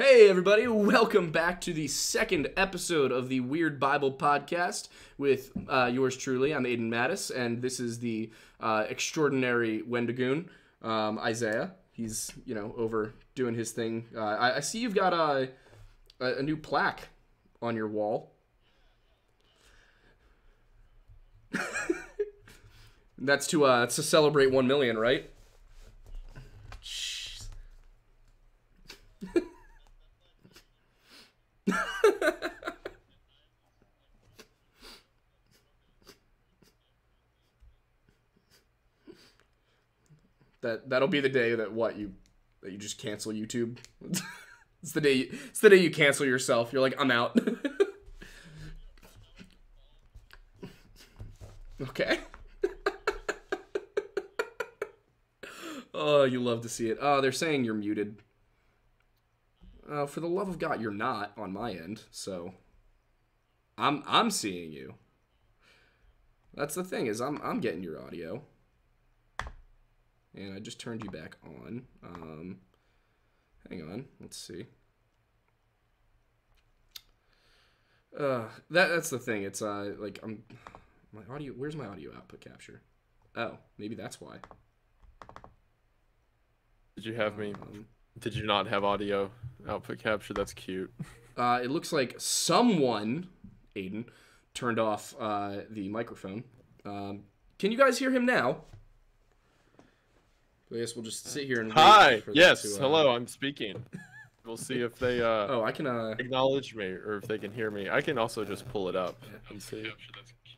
Hey, everybody, welcome back to the second episode of the Weird Bible Podcast with uh, yours truly. I'm Aidan Mattis, and this is the uh, extraordinary Wendigoon, um, Isaiah. He's, you know, over doing his thing. Uh, I, I see you've got a, a, a new plaque on your wall. That's to uh, that's to celebrate one million, right? That that'll be the day that what you that you just cancel YouTube. it's the day you, it's the day you cancel yourself. You're like, I'm out. okay. oh, you love to see it. Oh, they're saying you're muted. Uh, for the love of God, you're not on my end. So, I'm I'm seeing you. That's the thing is I'm I'm getting your audio, and I just turned you back on. Um, hang on, let's see. Uh, that that's the thing. It's uh like I'm my audio. Where's my audio output capture? Oh, maybe that's why. Did you have me? Um, Did you not have audio output capture? That's cute. Uh, it looks like someone, Aidan, turned off uh, the microphone. Um, can you guys hear him now? I guess we'll just sit here and wait Hi. for Yes. to, uh, Hello. I'm speaking. We'll see if they uh, Oh, I can. Uh, acknowledge me or if they can hear me. I can also just pull it up and see.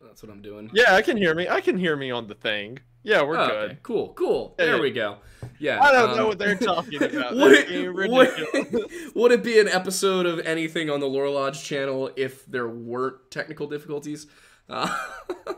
that's what I'm doing. Yeah, I can hear me. I can hear me on the thing. Yeah, we're Oh, good. okay. Cool. Cool. Yeah, there we go. Yeah. I don't um, know what they're talking about. would, They're it, would, would it be an episode of anything on the Lore Lodge channel if there weren't technical difficulties? Uh,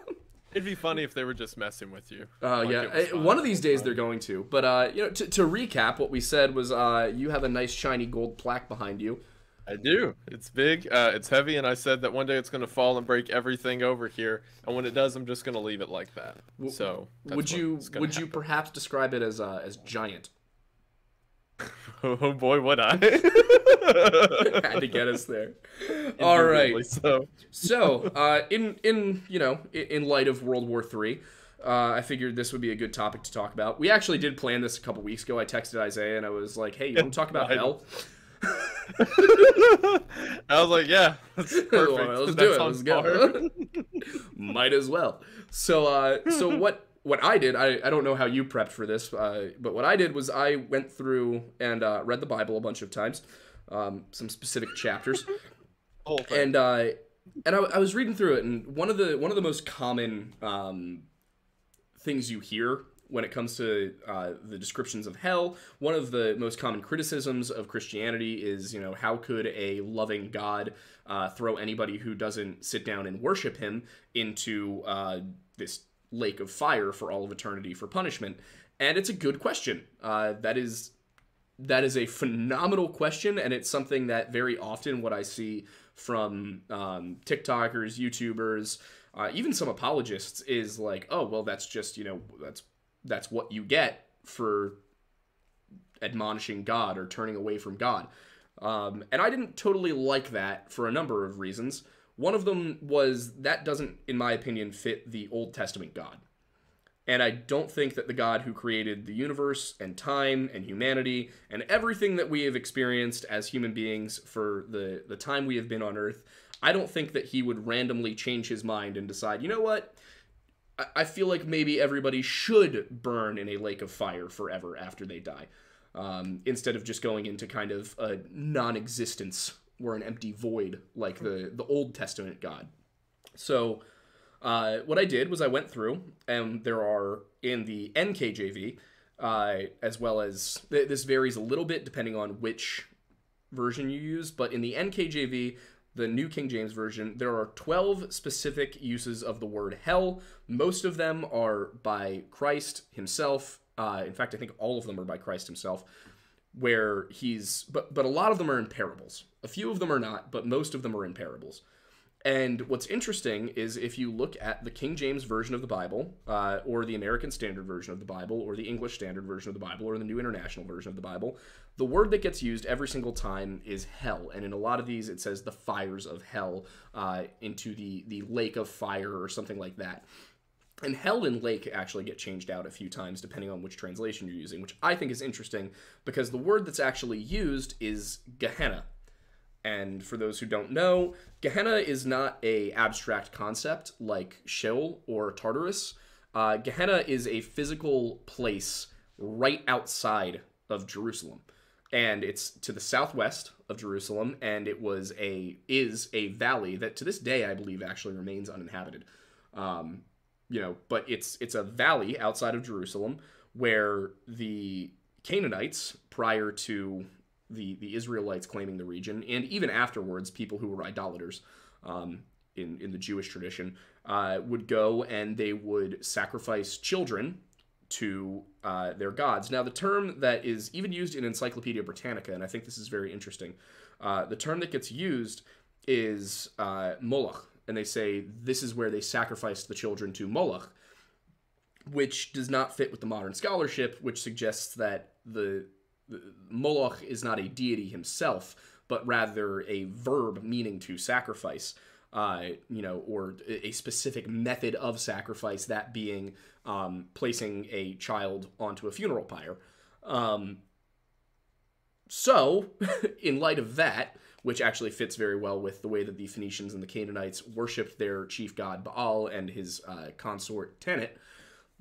It'd be funny if they were just messing with you. Uh, Like yeah, uh, one of these days they're going to. But uh, you know, to, to recap, what we said was uh, you have a nice shiny gold plaque behind you. I do. It's big. Uh, it's heavy, and I said that one day it's gonna fall and break everything over here. And when it does, I'm just gonna leave it like that. So would you would you perhaps describe it as uh, as giant? Oh boy, would I? Had to get us there. All right. So So, uh, in in you know, in, light of World War Three, uh, I figured this would be a good topic to talk about. We actually did plan this a couple weeks ago. I texted Isaiah and I was like, "Hey, you want to talk about hell?" I was like, yeah, that's perfect. Well, let's That's do it. Let's go. Might as well. So, uh, so what? What I did, I, I don't know how you prepped for this, uh, but what I did was I went through and uh, read the Bible a bunch of times, um, some specific chapters, and uh, and I, I was reading through it, and one of the one of the most common um, things you hear when it comes to uh, the descriptions of hell, one of the most common criticisms of Christianity is, you know, how could a loving God uh, throw anybody who doesn't sit down and worship Him into uh, this lake of fire for all of eternity for punishment? And it's a good question. Uh, that is that is a phenomenal question, and it's something that very often what I see from um, TikTokers, YouTubers, uh, even some apologists is like, oh well, that's just you know that's that's what you get for admonishing God or turning away from God. Um, and I didn't totally like that for a number of reasons. One of them was that doesn't, in my opinion, fit the Old Testament God. And I don't think that the God who created the universe and time and humanity and everything that we have experienced as human beings for the, the time we have been on Earth, I don't think that he would randomly change his mind and decide, you know what? I- feel like maybe everybody should burn in a lake of fire forever after they die, um, instead of just going into kind of a non-existence or an empty void like the the Old Testament God. So, uh, what I did was I went through, and there are in the NKJV, uh, as well as th- this varies a little bit depending on which version you use, but in the NKJV, the New King James Version, there are 12 specific uses of the word hell. Most of them are by Christ himself. Uh, in fact, I think all of them are by Christ himself, where he's, but, but a lot of them are in parables. A few of them are not, but most of them are in parables. And what's interesting is if you look at the King James Version of the Bible, uh, or the American Standard Version of the Bible, or the English Standard Version of the Bible, or the New International Version of the Bible, the word that gets used every single time is hell. And in a lot of these, it says the fires of hell uh, into the, the lake of fire or something like that. And hell and lake actually get changed out a few times depending on which translation you're using, which I think is interesting because the word that's actually used is Gehenna. And for those who don't know, Gehenna is not a abstract concept like Sheol or Tartarus. Uh, Gehenna is a physical place right outside of Jerusalem, and it's to the southwest of Jerusalem, and it was a is a valley that to this day I believe actually remains uninhabited. Um, you know, but it's it's a valley outside of Jerusalem where the Canaanites, prior to the the Israelites claiming the region, and even afterwards, people who were idolaters um, in in the Jewish tradition uh, would go and they would sacrifice children to uh, their gods. Now, the term that is even used in Encyclopedia Britannica, and I think this is very interesting, uh, the term that gets used is uh, Moloch, and they say this is where they sacrificed the children to Moloch, which does not fit with the modern scholarship, which suggests that the, the Moloch is not a deity himself, but rather a verb meaning to sacrifice. Uh, you know, or a specific method of sacrifice, that being um, placing a child onto a funeral pyre. Um, so, in light of that, which actually fits very well with the way that the Phoenicians and the Canaanites worshipped their chief god Baal and his uh, consort Tanit.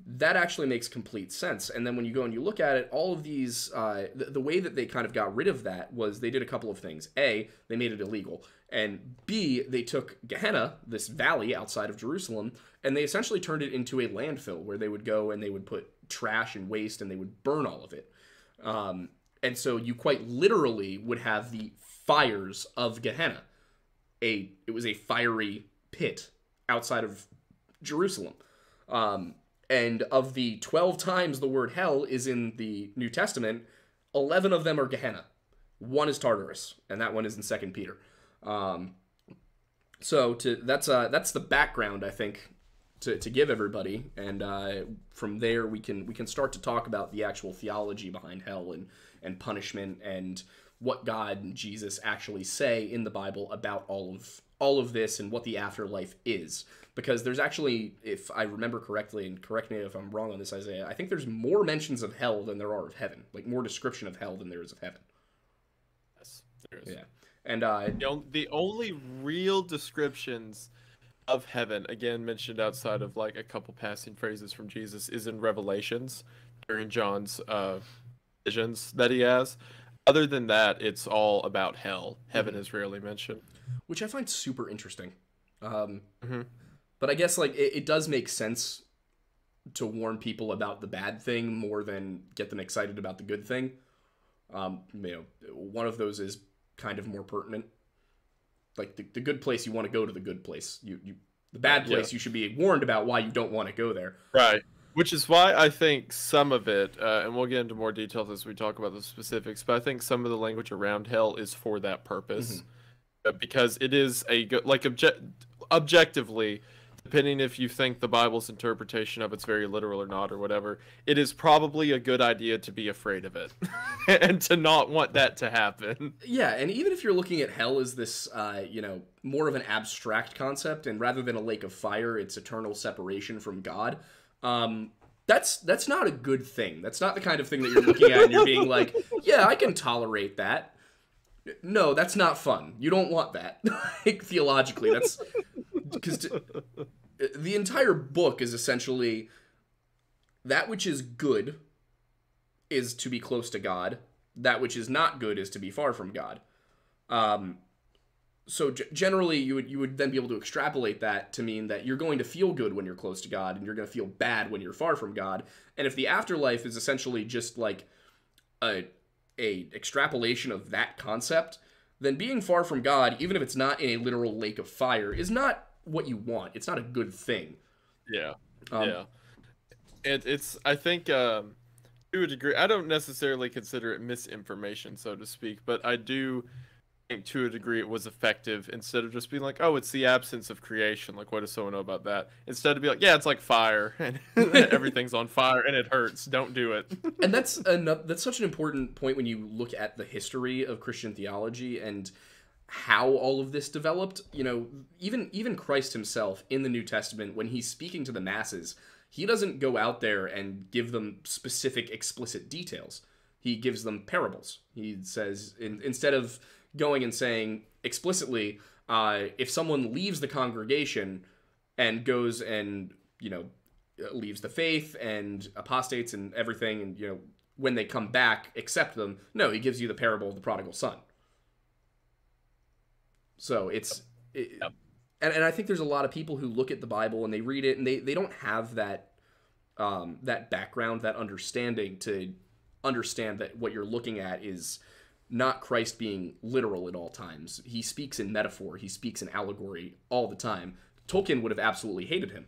That actually makes complete sense. And then when you go and you look at it, all of these, uh, the, the way that they kind of got rid of that was they did a couple of things. A, they made it illegal. And B, they took Gehenna, this valley outside of Jerusalem, and they essentially turned it into a landfill where they would go and they would put trash and waste and they would burn all of it. Um, and so you quite literally would have the fires of Gehenna. A it was a fiery pit outside of Jerusalem. Um, and of the 12 times the word hell is in the New Testament, 11 of them are Gehenna. One is Tartarus, and that one is in Second Peter. Um, so to that's uh that's the background I think to, to give everybody, and uh, from there we can we can start to talk about the actual theology behind hell and and punishment and what God and Jesus actually say in the Bible about all of all of this and what the afterlife is. Because there's actually, if I remember correctly, and correct me if I'm wrong on this, Isaiah, I think there's more mentions of hell than there are of heaven. Like more description of hell than there is of heaven. Yes, there is. Yeah. And uh, the only real descriptions of heaven, again mentioned outside of like a couple passing phrases from Jesus, is in Revelations during John's uh, visions that he has other than that, it's all about hell. Heaven mm-hmm. is rarely mentioned, which I find super interesting. Um, mm-hmm. But I guess like it, it, does make sense to warn people about the bad thing more than get them excited about the good thing. Um, you know, one of those is kind of more pertinent. Like the, the good place, you want to go to the good place. You you the bad place, yeah. you should be warned about why you don't want to go there. Right. Which is why I think some of it, uh, and we'll get into more details as we talk about the specifics, but I think some of the language around hell is for that purpose. Mm-hmm. Uh, because it is a good, like, obje- objectively, depending if you think the Bible's interpretation of it's very literal or not or whatever, it is probably a good idea to be afraid of it and to not want that to happen. Yeah, and even if you're looking at hell as this, uh, you know, more of an abstract concept, and rather than a lake of fire, it's eternal separation from God um, that's that's not a good thing. That's not the kind of thing that you're looking at and you're being like, yeah, I can tolerate that. No, that's not fun. You don't want that. like, theologically, that's because the entire book is essentially that which is good is to be close to God. That which is not good is to be far from God. Um, so g- generally you would you would then be able to extrapolate that to mean that you're going to feel good when you're close to God and you're going to feel bad when you're far from God. And if the afterlife is essentially just like a a extrapolation of that concept, then being far from God, even if it's not in a literal lake of fire, is not what you want. It's not a good thing. Yeah. Um, yeah. And it's I think um to a degree I don't necessarily consider it misinformation so to speak, but I do think to a degree it was effective instead of just being like, oh, it's the absence of creation. Like, what does someone know about that? Instead of be like, yeah, it's like fire and everything's on fire and it hurts. Don't do it. and that's another, that's such an important point when you look at the history of Christian theology and how all of this developed. You know, even even Christ himself in the New Testament, when he's speaking to the masses, he doesn't go out there and give them specific explicit details. He gives them parables. He says in, instead of going and saying explicitly, uh, if someone leaves the congregation and goes and you know leaves the faith and apostates and everything, and you know when they come back, accept them. No, he gives you the parable of the prodigal son. So it's, it, yep. and, and I think there's a lot of people who look at the Bible and they read it and they, they don't have that um, that background, that understanding to understand that what you're looking at is not Christ being literal at all times. He speaks in metaphor, he speaks in allegory all the time. Tolkien would have absolutely hated him.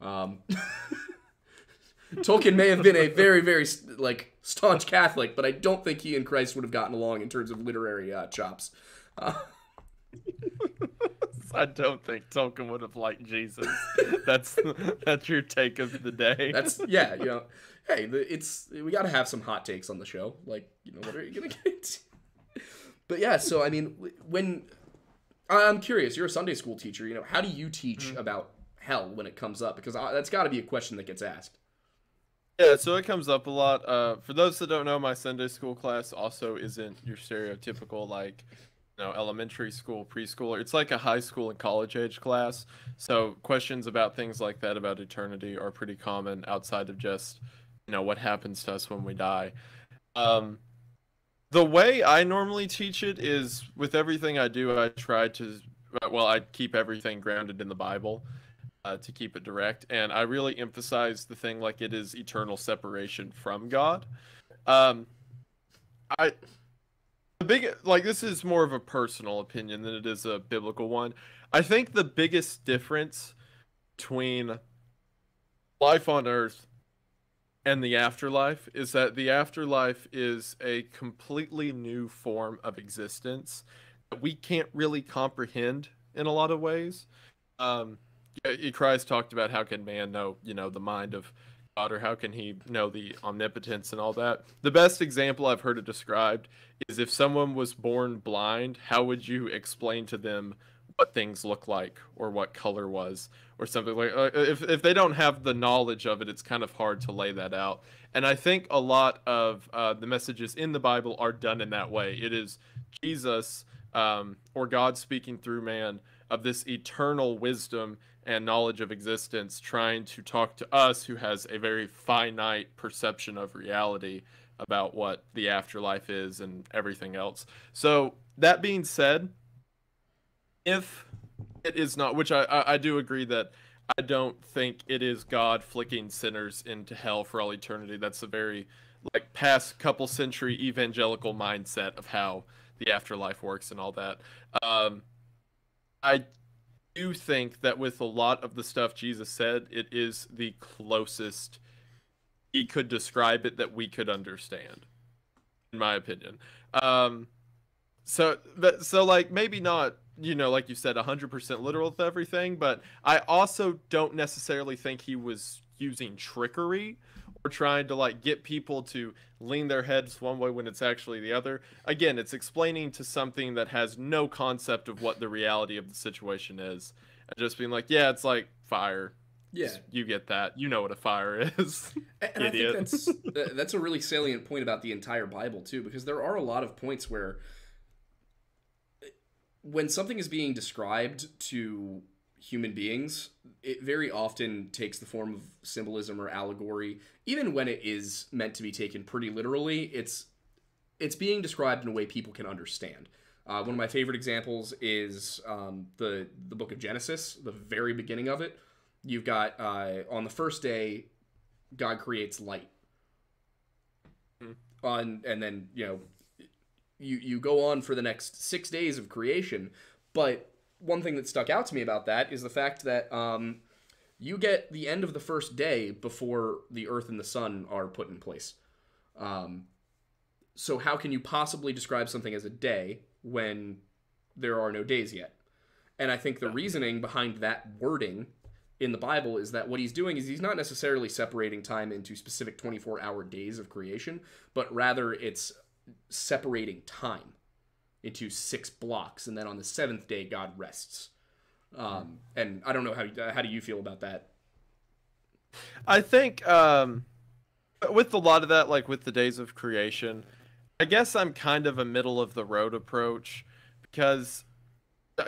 Um, Tolkien may have been a very, very like staunch Catholic, but I don't think he and Christ would have gotten along in terms of literary uh, chops. Uh, I don't think Tolkien would have liked Jesus. That's that's your take of the day. That's yeah, you know. Hey, it's we got to have some hot takes on the show. Like, you know, what are you gonna get? But yeah, so I mean, when I'm curious, you're a Sunday school teacher. You know, how do you teach mm-hmm. about hell when it comes up? Because that's got to be a question that gets asked. Yeah, so it comes up a lot. Uh, for those that don't know, my Sunday school class also isn't your stereotypical like, you know, elementary school, preschool. It's like a high school and college age class. So questions about things like that about eternity are pretty common outside of just, you know, what happens to us when we die. Um, the way I normally teach it is with everything I do, I try to, well, I keep everything grounded in the Bible uh, to keep it direct. And I really emphasize the thing like it is eternal separation from God. Um, I, the big, like, this is more of a personal opinion than it is a biblical one. I think the biggest difference between life on earth and the afterlife is that the afterlife is a completely new form of existence that we can't really comprehend in a lot of ways. Um, Christ talked about how can man know, you know, the mind of God, or how can he know the omnipotence and all that. The best example I've heard it described is if someone was born blind, how would you explain to them what things look like or what color was or something like uh, if if they don't have the knowledge of it it's kind of hard to lay that out. And i think a lot of uh, the messages in the bible are done in that way. It is jesus um, or god speaking through man of this eternal wisdom and knowledge of existence trying to talk to us who has a very finite perception of reality about what the afterlife is and everything else. So that being said if it is not, which I, I, I do agree that I don't think it is God flicking sinners into hell for all eternity. That's a very like past couple century evangelical mindset of how the afterlife works and all that. Um, I do think that with a lot of the stuff Jesus said, it is the closest he could describe it that we could understand, in my opinion. Um, so that so like maybe not you know, like you said, 100% literal with everything, but I also don't necessarily think he was using trickery or trying to like get people to lean their heads one way when it's actually the other. Again, it's explaining to something that has no concept of what the reality of the situation is and just being like, yeah, it's like fire. Yeah, you get that. You know what a fire is. and Idiot. I think that's that's a really salient point about the entire Bible too, because there are a lot of points where when something is being described to human beings, it very often takes the form of symbolism or allegory. Even when it is meant to be taken pretty literally, it's it's being described in a way people can understand. Uh, one of my favorite examples is um, the the book of Genesis, the very beginning of it. You've got uh, on the first day, God creates light. Mm. On and then you know you you go on for the next six days of creation. But one thing that stuck out to me about that is the fact that um, you get the end of the first day before the Earth and the Sun are put in place. Um, so how can you possibly describe something as a day when there are no days yet. And I think the reasoning behind that wording in the Bible is that what he's doing is he's not necessarily separating time into specific 24 hour days of creation, but rather it's separating time into six blocks. And then on the seventh day, God rests. Um, and I don't know how, how do you feel about that? I think um, with a lot of that, like with the days of creation, I guess I'm kind of a middle of the road approach because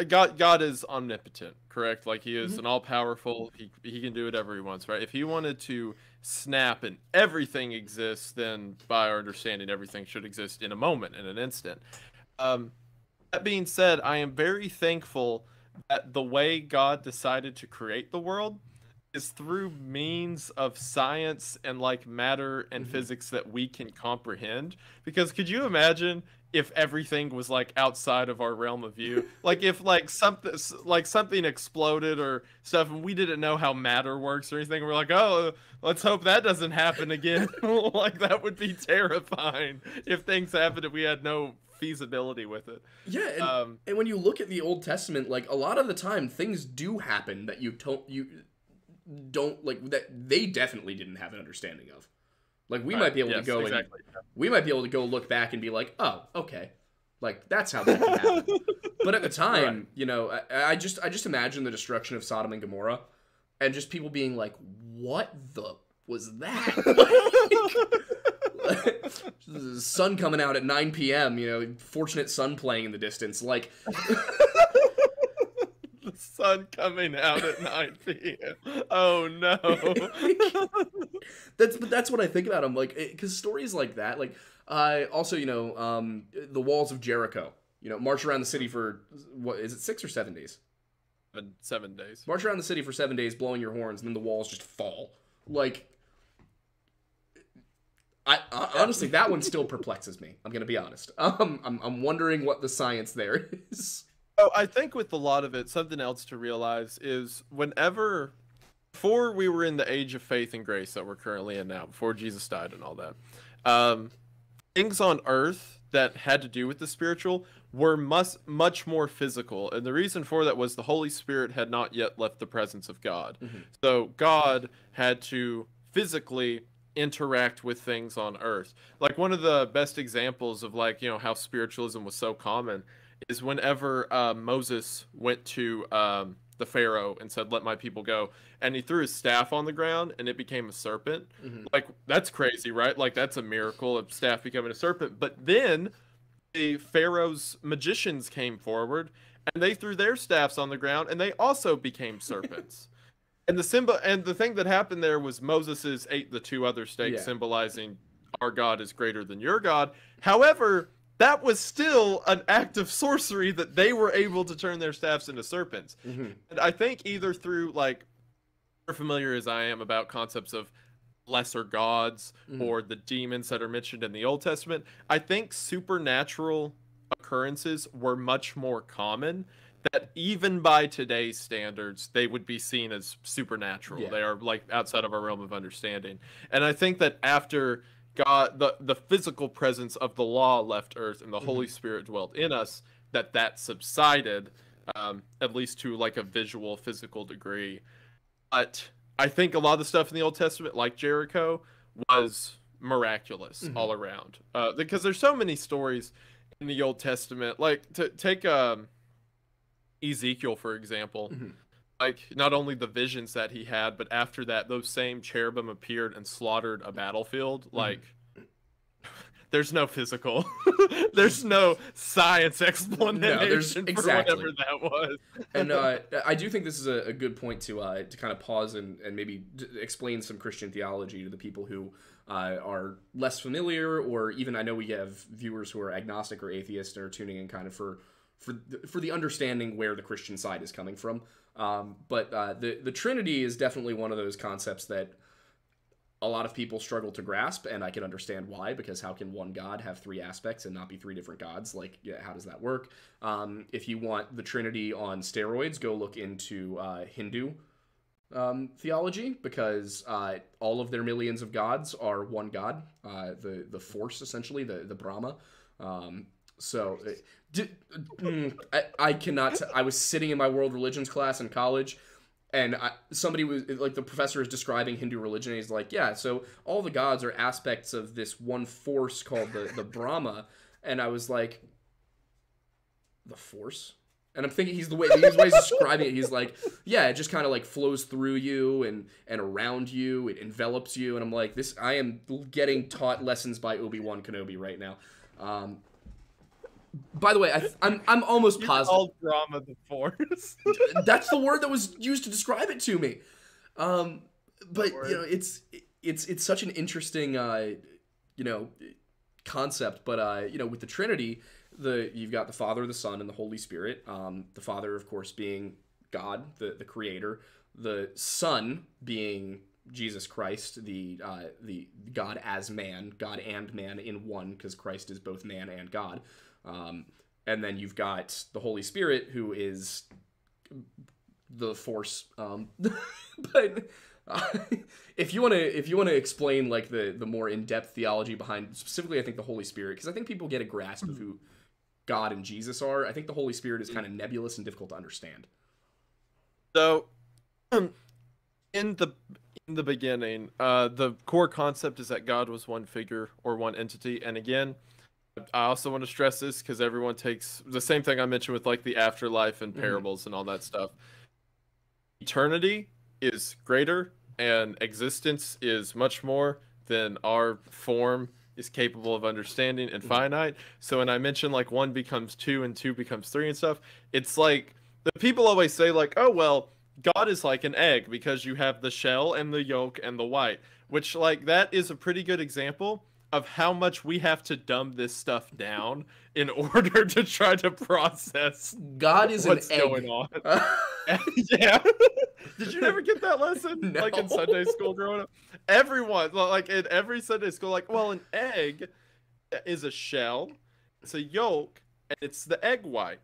God God is omnipotent, correct? Like he is mm-hmm. an all powerful. He he can do whatever he wants, right? If he wanted to snap and everything exists, then by our understanding, everything should exist in a moment, in an instant. Um, that being said, I am very thankful that the way God decided to create the world is through means of science and like matter and mm-hmm. physics that we can comprehend. Because could you imagine if everything was like outside of our realm of view. Like if like something like something exploded or stuff and we didn't know how matter works or anything we're like oh let's hope that doesn't happen again. Like that would be terrifying if things happened and we had no feasibility with it. Yeah and, um, and when you look at the old testament like a lot of the time things do happen that you don't you don't like that they definitely didn't have an understanding of like we might be able yes, to go exactly. and we might be able to go look back and be like, oh, okay, like that's how that can happen. but at the time, right. you know, I, I, just I just imagine the destruction of Sodom and Gomorrah, and just people being like, what the was that? sun coming out at 9 p.m. You know, fortunate sun playing in the distance, like sun coming out at 9 p.m. Oh no. that's but that's what I think about. I'm like, because stories like that, like, uh, also you know, um, the walls of Jericho. You know, march around the city for what is it, six or seven days? Seven, seven days. March around the city for seven days, blowing your horns, and then the walls just fall. Like, I, I, honestly, that one still perplexes me. I'm gonna be honest. Um, I'm, I'm wondering what the science there is. Oh, I think with a lot of it, something else to realize is whenever, before we were in the age of faith and grace that we're currently in now, before Jesus died and all that, um, things on earth that had to do with the spiritual were much much more physical, and the reason for that was the Holy Spirit had not yet left the presence of God, mm-hmm. so God had to physically interact with things on earth. Like one of the best examples of like you know how spiritualism was so common is whenever uh, Moses went to um, the Pharaoh and said, "Let my people go," and he threw his staff on the ground and it became a serpent. Mm-hmm. Like that's crazy, right? Like that's a miracle of staff becoming a serpent. But then the Pharaoh's magicians came forward and they threw their staffs on the ground and they also became serpents. and the symbol and the thing that happened there was Moses's ate the two other snakes, yeah. symbolizing our God is greater than your God. However, that was still an act of sorcery that they were able to turn their staffs into serpents. Mm-hmm. And I think either through like familiar as I am about concepts of lesser gods mm-hmm. or the demons that are mentioned in the Old Testament, I think supernatural occurrences were much more common that even by today's standards they would be seen as supernatural. Yeah. They are like outside of our realm of understanding. And I think that after God, the the physical presence of the law left Earth, and the mm-hmm. Holy Spirit dwelt in us. That that subsided, um, at least to like a visual, physical degree. But I think a lot of the stuff in the Old Testament, like Jericho, was miraculous mm-hmm. all around. Uh, because there's so many stories in the Old Testament. Like to take um, Ezekiel for example. Mm-hmm like not only the visions that he had, but after that, those same cherubim appeared and slaughtered a battlefield. Mm-hmm. Like, there's no physical, there's no science explanation no, there's, for exactly. whatever that was. and uh, I do think this is a, a good point to uh, to kind of pause and, and maybe d- explain some Christian theology to the people who uh, are less familiar, or even I know we have viewers who are agnostic or atheist and are tuning in kind of for for for the understanding where the Christian side is coming from. Um, but uh, the the Trinity is definitely one of those concepts that a lot of people struggle to grasp, and I can understand why. Because how can one God have three aspects and not be three different gods? Like, yeah, how does that work? Um, if you want the Trinity on steroids, go look into uh, Hindu um, theology because uh, all of their millions of gods are one god, uh, the the force essentially, the the Brahma. Um, So, uh, d- mm, I, I cannot. T- I was sitting in my world religions class in college, and I, somebody was like the professor is describing Hindu religion. He's like, yeah, so all the gods are aspects of this one force called the the Brahma, and I was like, the force. And I'm thinking he's the way he's the way he's describing it. He's like, yeah, it just kind of like flows through you and and around you. It envelops you. And I'm like, this. I am getting taught lessons by Obi Wan Kenobi right now. Um, by the way, I, I'm I'm almost positive. All drama the force. That's the word that was used to describe it to me. Um, but you know, it's it's it's such an interesting uh, you know concept. But uh, you know, with the Trinity, the you've got the Father, the Son, and the Holy Spirit. Um, the Father, of course, being God, the the Creator. The Son being Jesus Christ, the uh, the God as man, God and man in one, because Christ is both man and God. Um, and then you've got the Holy Spirit, who is the Force. Um, but uh, if you want to, if you want to explain like the the more in depth theology behind specifically, I think the Holy Spirit, because I think people get a grasp of who God and Jesus are. I think the Holy Spirit is kind of nebulous and difficult to understand. So, um, in the in the beginning, uh, the core concept is that God was one figure or one entity, and again I also want to stress this because everyone takes the same thing I mentioned with like the afterlife and parables mm-hmm. and all that stuff. Eternity is greater and existence is much more than our form is capable of understanding and mm-hmm. finite. So when I mention like one becomes two and two becomes three and stuff, it's like the people always say like, "Oh well, God is like an egg because you have the shell and the yolk and the white," which like that is a pretty good example of how much we have to dumb this stuff down in order to try to process God is what's an going on. yeah. Did you never get that lesson? No. Like in Sunday school growing up? Everyone, like in every Sunday school, like, well, an egg is a shell, it's a yolk, and it's the egg white.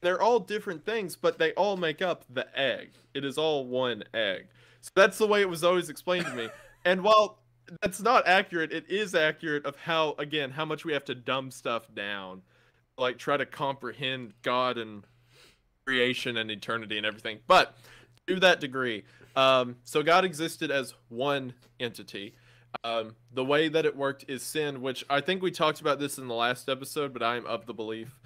They're all different things, but they all make up the egg. It is all one egg. So that's the way it was always explained to me. And while that's not accurate. It is accurate of how again how much we have to dumb stuff down, like try to comprehend God and creation and eternity and everything. But to that degree, um, so God existed as one entity. Um, the way that it worked is sin, which I think we talked about this in the last episode, but I am of the belief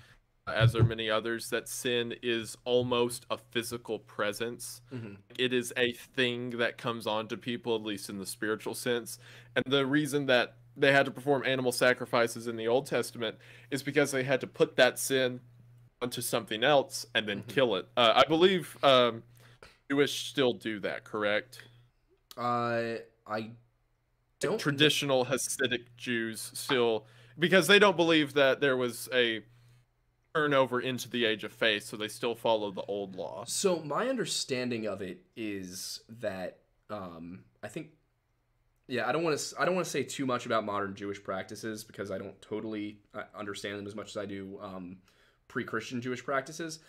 as are many others, that sin is almost a physical presence. Mm-hmm. It is a thing that comes on to people, at least in the spiritual sense. And the reason that they had to perform animal sacrifices in the Old Testament is because they had to put that sin onto something else and then mm-hmm. kill it. Uh, I believe um, Jewish still do that, correct? Uh, I don't. Traditional Hasidic Jews still, because they don't believe that there was a turn over into the age of faith, so they still follow the old law. So my understanding of it is that um, I think, yeah, I don't want to I don't want to say too much about modern Jewish practices because I don't totally uh, understand them as much as I do um, pre-Christian Jewish practices.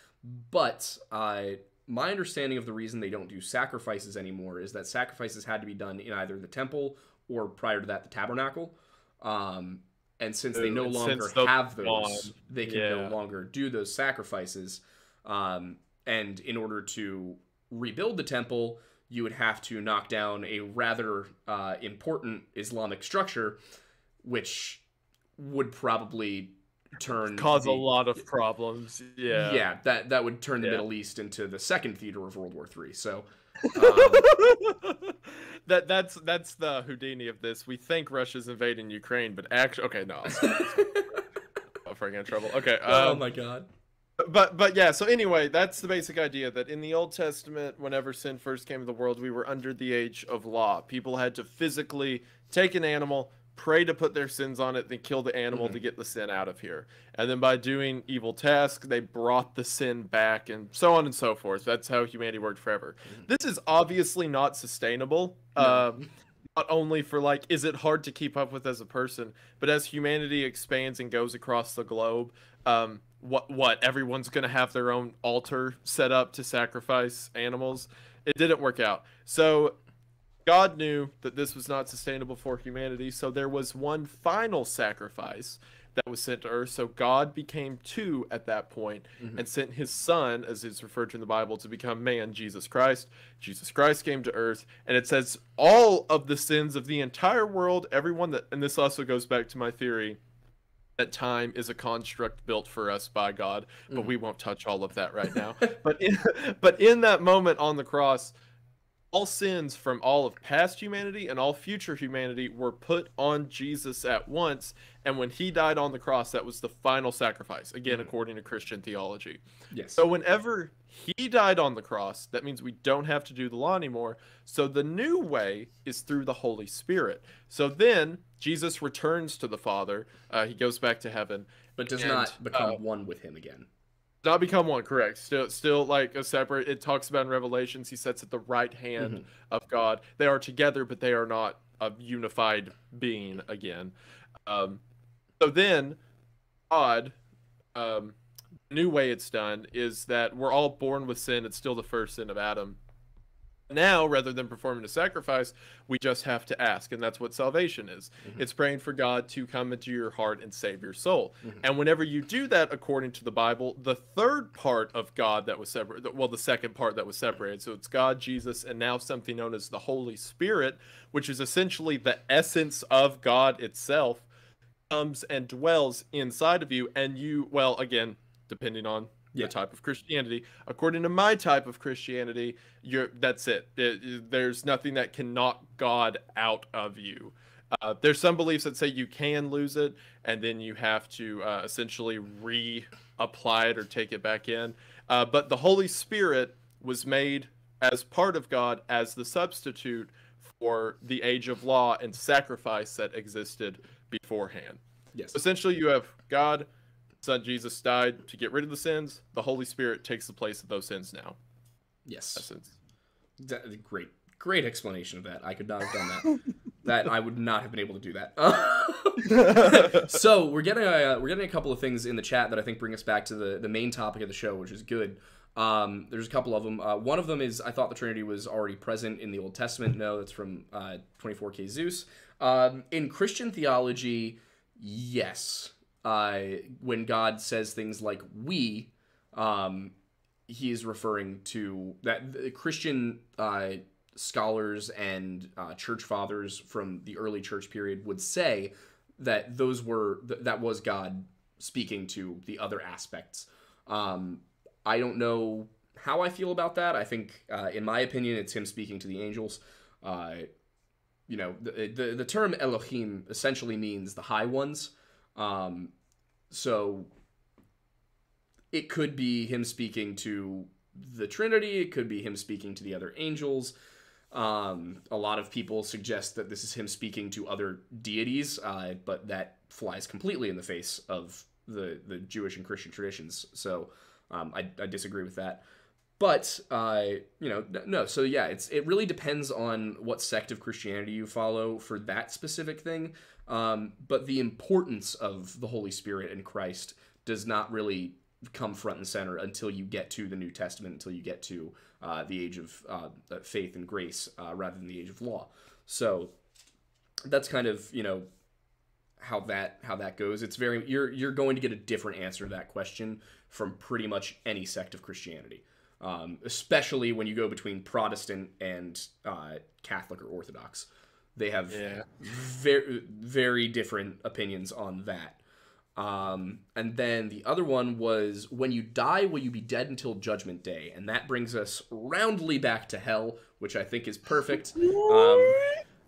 But uh, my understanding of the reason they don't do sacrifices anymore is that sacrifices had to be done in either the temple or prior to that the tabernacle. Um, and since they no longer have those, they can yeah. no longer do those sacrifices. Um, and in order to rebuild the temple, you would have to knock down a rather uh, important Islamic structure, which would probably turn cause the, a lot of problems. Yeah, yeah, that that would turn the yeah. Middle East into the second theater of World War Three. So. Um, that that's that's the Houdini of this. We think Russia's invading Ukraine, but actually, okay, no. I'm freaking in trouble. Okay. Oh um, oh my god. But but yeah. So anyway, that's the basic idea that in the Old Testament, whenever sin first came to the world, we were under the age of law. People had to physically take an animal, pray to put their sins on it, then kill the animal mm-hmm. to get the sin out of here. And then by doing evil tasks, they brought the sin back, and so on and so forth. That's how humanity worked forever. Mm-hmm. This is obviously not sustainable. No. Um, not only for like, is it hard to keep up with as a person, but as humanity expands and goes across the globe, um, what what everyone's gonna have their own altar set up to sacrifice animals. It didn't work out. So God knew that this was not sustainable for humanity, so there was one final sacrifice that was sent to earth. So God became two at that point Mhm. and sent his son, as is referred to in the Bible, to become man, Jesus Christ. Jesus Christ came to earth, and it says all of the sins of the entire world, everyone that, and this also goes back to my theory that time is a construct built for us by God, but Mhm. we won't touch all of that right now. but in, but in that moment on the cross, all sins from all of past humanity and all future humanity were put on Jesus at once. And when he died on the cross, that was the final sacrifice, again, Mhm. according to Christian theology. Yes. So whenever he died on the cross, that means we don't have to do the law anymore. So the new way is through the Holy Spirit. So then Jesus returns to the Father. Uh, he goes back to heaven. but does and, not become uh, one with him again. Not become one, correct? Still, still like a separate. It talks about in Revelations. He sits at the right hand Mhm. of God. They are together, but they are not a unified being again. Um, so then, God, um, new way it's done is that we're all born with sin. It's still the first sin of Adam. Now, rather than performing a sacrifice, we just have to ask, and that's what salvation is. Mhm. It's praying for God to come into your heart and save your soul. Mhm. And whenever you do that, according to the Bible, the third part of God that was separated, well, the second part that was separated, so it's God, Jesus, and now something known as the Holy Spirit, which is essentially the essence of God itself, comes and dwells inside of you. And you, well, again, depending on Yeah. the type of Christianity, according to my type of Christianity, you're that's it. It- it- There's nothing that can knock God out of you. Uh, there's some beliefs that say you can lose it, and then you have to uh, essentially reapply it or take it back in. Uh, but the Holy Spirit was made as part of God as the substitute for the age of law and sacrifice that existed beforehand. Yes. Essentially, you have God, Son Jesus died to get rid of the sins. The Holy Spirit takes the place of those sins now. Yes. Essence. That- great, great explanation of that. I could not have done that. that I would not have been able to do that. so we're getting a, we're getting a couple of things in the chat that I think bring us back to the the main topic of the show, which is good. Um, there's a couple of them. Uh, one of them is I thought the Trinity was already present in the Old Testament. No, that's from uh, 24K Zeus. Um, in Christian theology, yes. Uh, when God says things like "we," um, he is referring to that the Christian uh, scholars and uh, church fathers from the early church period would say that those were th- that was God speaking to the other aspects. Um, I don't know how I feel about that. I think, uh, in my opinion, it's him speaking to the angels. Uh, you know, the, the the term Elohim essentially means the high ones. Um, so it could be him speaking to the Trinity. It could be him speaking to the other angels. Um, a lot of people suggest that this is him speaking to other deities, uh, but that flies completely in the face of the the Jewish and Christian traditions. So um, I, I disagree with that. But uh, you know, no. So yeah, it's it really depends on what sect of Christianity you follow for that specific thing. Um, but the importance of the Holy Spirit and Christ does not really come front and center until you get to the New Testament, until you get to uh, the age of uh, faith and grace, uh, rather than the age of law. So that's kind of you know how that how that goes. It's very you're you're going to get a different answer to that question from pretty much any sect of Christianity, um, especially when you go between Protestant and uh, Catholic or Orthodox. They have Yeah. very very different opinions on that. Um, and then the other one was when you die, will you be dead until Judgment Day? And that brings us roundly back to hell, which I think is perfect. Um,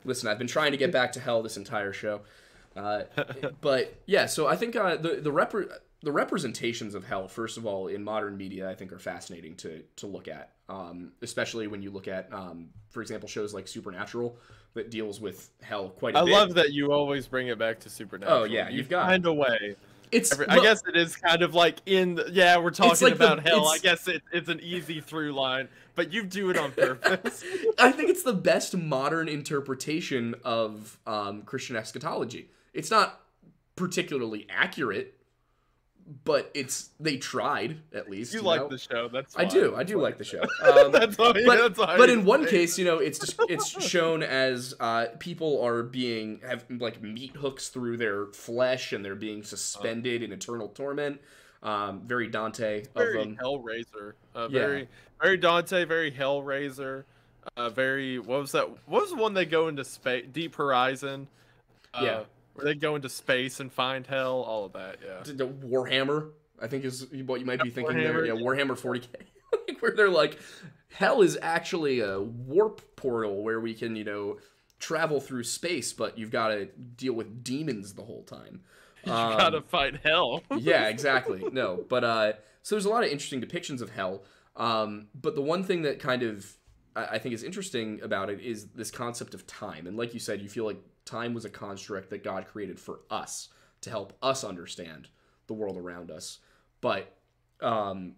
listen, I've been trying to get back to hell this entire show. Uh, but yeah, so I think uh, the the repre- the representations of hell, first of all, in modern media, I think are fascinating to to look at. Um, especially when you look at, um, for example, shows like Supernatural that deals with hell quite a I bit. I love that you always bring it back to Supernatural. Oh, yeah, you you've got- find a way. it's Every, I guess it is kind of like in. The, yeah, we're talking like the- about hell. I guess it, it's an easy through line, but you do it on purpose. I think it's the best modern interpretation of um, Christian eschatology. It's not particularly accurate, but it's they tried at least. You, you like know? the show? That's I do. I do why. like the show. Um, that's why. but, that's why but in one case, you know, it's just, it's shown as uh, people are being have like meat hooks through their flesh and they're being suspended in eternal torment. Um, very Dante of very them. Hellraiser. Uh, Yeah. Very, very Dante. Very Hellraiser. Uh, very. What was that? What was the one they go into space? Deep Horizon. Uh, Yeah. Where they go into space and find hell. All of that. Yeah. D- Warhammer, I think is what you might be thinking there. Warhammer, Yeah, yeah. Warhammer 40k, where they're like, hell is actually a warp portal where we can, you know, travel through space, but you've got to deal with demons the whole time. You Um, gotta fight hell. yeah, exactly. No, but uh, so there's a lot of interesting depictions of hell. Um, but the one thing that kind of I, I think is interesting about it is this concept of time. And like you said, you feel like time was a construct that God created for us to help us understand the world around us. But um,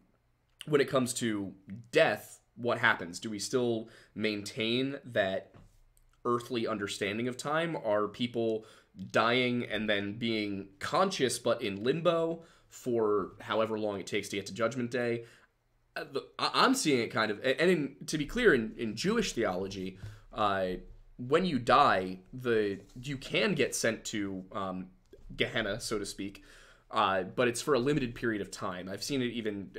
when it comes to death, what happens? Do we still maintain that earthly understanding of time? Are people dying and then being conscious but in limbo for however long it takes to get to Judgment Day? Uh, I'm seeing it kind of, and in, to be clear, in, in Jewish theology, uh, when you die, the you can get sent to um, Gehenna, so to speak, uh, but it's for a limited period of time. I've seen it even.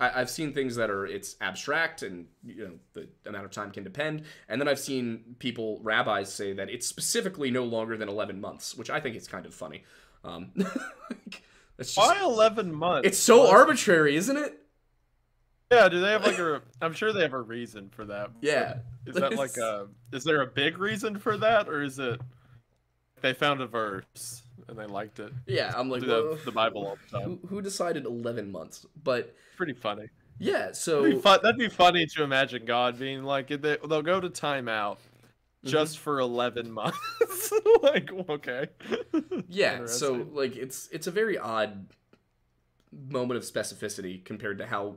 I, I've seen things that are it's abstract and you know the amount of time can depend, and then I've seen people rabbis say that it's specifically no longer than eleven months, which I think is kind of funny. Um, it's just Why eleven months? it's so arbitrary, isn't it? Yeah. Do they have like a? I'm sure they have a reason for that. Yeah. Is that like a? Is there a big reason for that, or is it they found a verse and they liked it? Yeah, I'm like, well, the, the Bible all the who, time. who decided eleven months? But Pretty funny. yeah, so That'd be, fun, that'd be funny to imagine God being like, they, they'll go to timeout Mm-hmm. just for 11 months. like, okay. Yeah, so like it's it's a very odd moment of specificity compared to how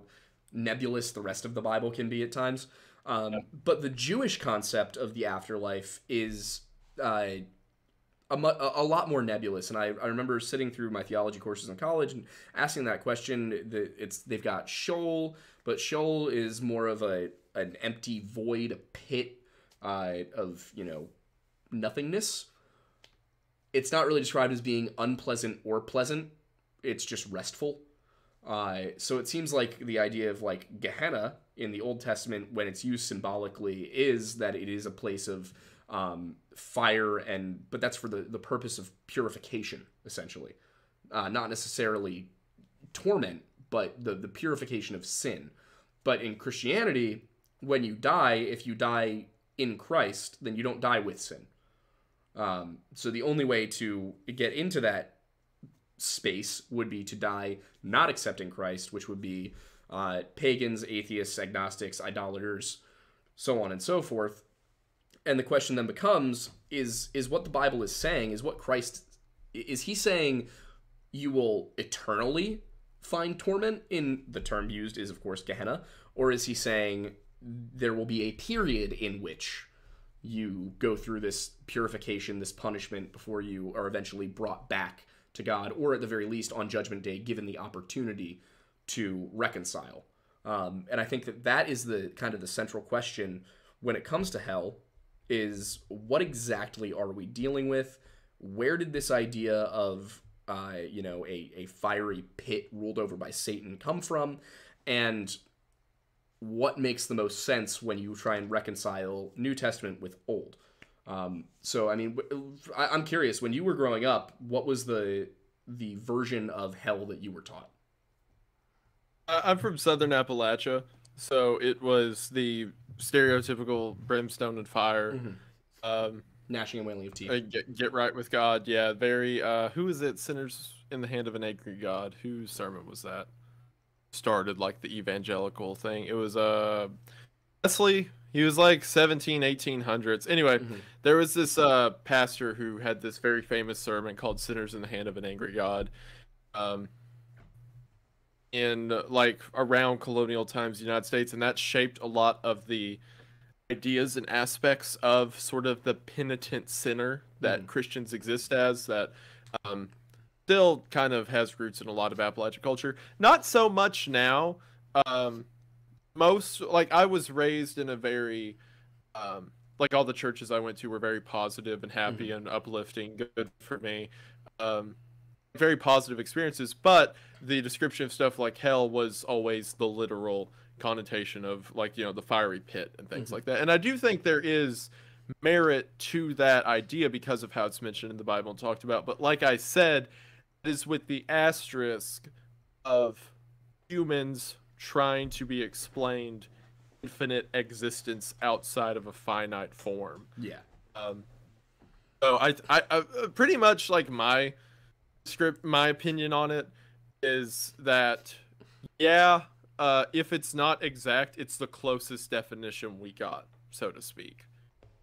nebulous the rest of the Bible can be at times. Um, But the Jewish concept of the afterlife is uh, a, mu- a a lot more nebulous. And I, I remember sitting through my theology courses in college and asking that question. The, it's they've got Sheol, but Sheol is more of a an empty void, a pit uh, of you know nothingness it's not really described as being unpleasant or pleasant. It's just restful. Uh, so it seems like the idea of like Gehenna in the Old Testament, when it's used symbolically, is that it is a place of um, fire and, but that's for the the purpose of purification, essentially, uh, not necessarily torment, but the the purification of sin. But in Christianity, when you die, if you die in Christ, then you don't die with sin. Um, so the only way to get into that space would be to die not accepting Christ, which would be uh, pagans, atheists, agnostics, idolaters, so on and so forth. And the question then becomes: Is is what the Bible is saying? Is what Christ is he saying? You will eternally find torment. In the term used is of course Gehenna, or is he saying there will be a period in which you go through this purification, this punishment before you are eventually brought back to God, or at the very least on Judgment Day, given the opportunity to reconcile. Um, and I think that that is the kind of the central question when it comes to hell: is what exactly are we dealing with? Where did this idea of uh, you know a, a fiery pit ruled over by Satan come from? And what makes the most sense when you try and reconcile New Testament with Old. Um, so, I mean, I, am curious. When you were growing up, what was the the version of hell that you were taught? I'm from Southern Appalachia, so it was the stereotypical brimstone and fire. Mhm. Um, Gnashing and wailing of teeth. uh, get, get right with God. Yeah, very. Uh, who is it? Sinners in the hand of an angry God. Whose sermon was that? Started like the evangelical thing. It was uh Wesley. He was like 17, 1800s. Anyway, Mhm. there was this uh pastor who had this very famous sermon called "Sinners in the Hand of an Angry God." Um, in like around colonial times, United States, and that shaped a lot of the ideas and aspects of sort of the penitent sinner that Mhm. Christians exist as. That um, still kind of has roots in a lot of Appalachian culture. Not so much now. Um, most like I was raised in a very um, like all the churches I went to were very positive and happy and uplifting, good for me. Um, very positive experiences, but the description of stuff like hell was always the literal connotation of like you know the fiery pit and things Mhm. like that. And I do think there is merit to that idea because of how it's mentioned in the Bible and talked about. But like I said, it is with the asterisk of humans trying to be explained infinite existence outside of a finite form. Yeah. Um, so I, I, I, pretty much like my script, my opinion on it is that, yeah, uh, if it's not exact, it's the closest definition we got, so to speak.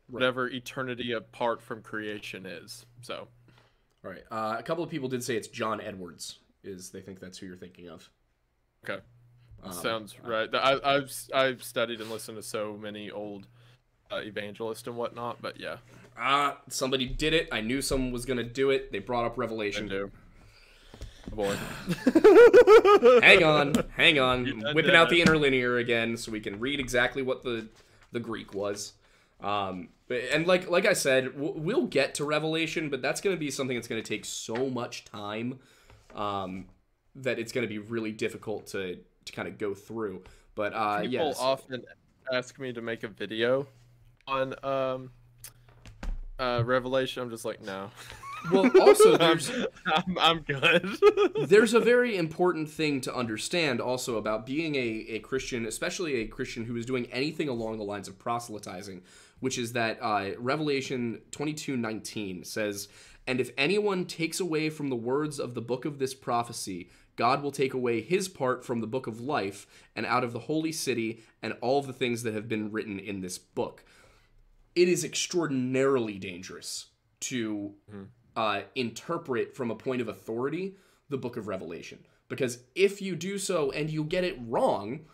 Whatever eternity apart from creation is. So, All right. Uh, a couple of people did say it's John Edwards. Is they think that's who you're thinking of? okay, Um, sounds right. I, I've I've studied and listened to so many old uh, evangelists and whatnot, but yeah, Ah, somebody did it. I knew someone was gonna do it. They brought up Revelation. do. Boy. hang on, hang on. Whipping out the interlinear again so we can read exactly what the the Greek was. Um, and like like I said, we'll get to Revelation, but that's going to be something that's going to take so much time um, that it's going to be really difficult to to kind of go through. But uh, People yes, often ask me to make a video on um uh Revelation. I'm just like, no. well, also I'm, there's I'm, I'm good. there's a very important thing to understand also about being a, a Christian, especially a Christian who is doing anything along the lines of proselytizing, which is that uh, Revelation 22:19 says, "And if anyone takes away from the words of the book of this prophecy, God will take away his part from the book of life and out of the holy city and all of the things that have been written in this book." It is extraordinarily dangerous to uh, interpret from a point of authority the book of Revelation. Because if you do so and you get it wrong,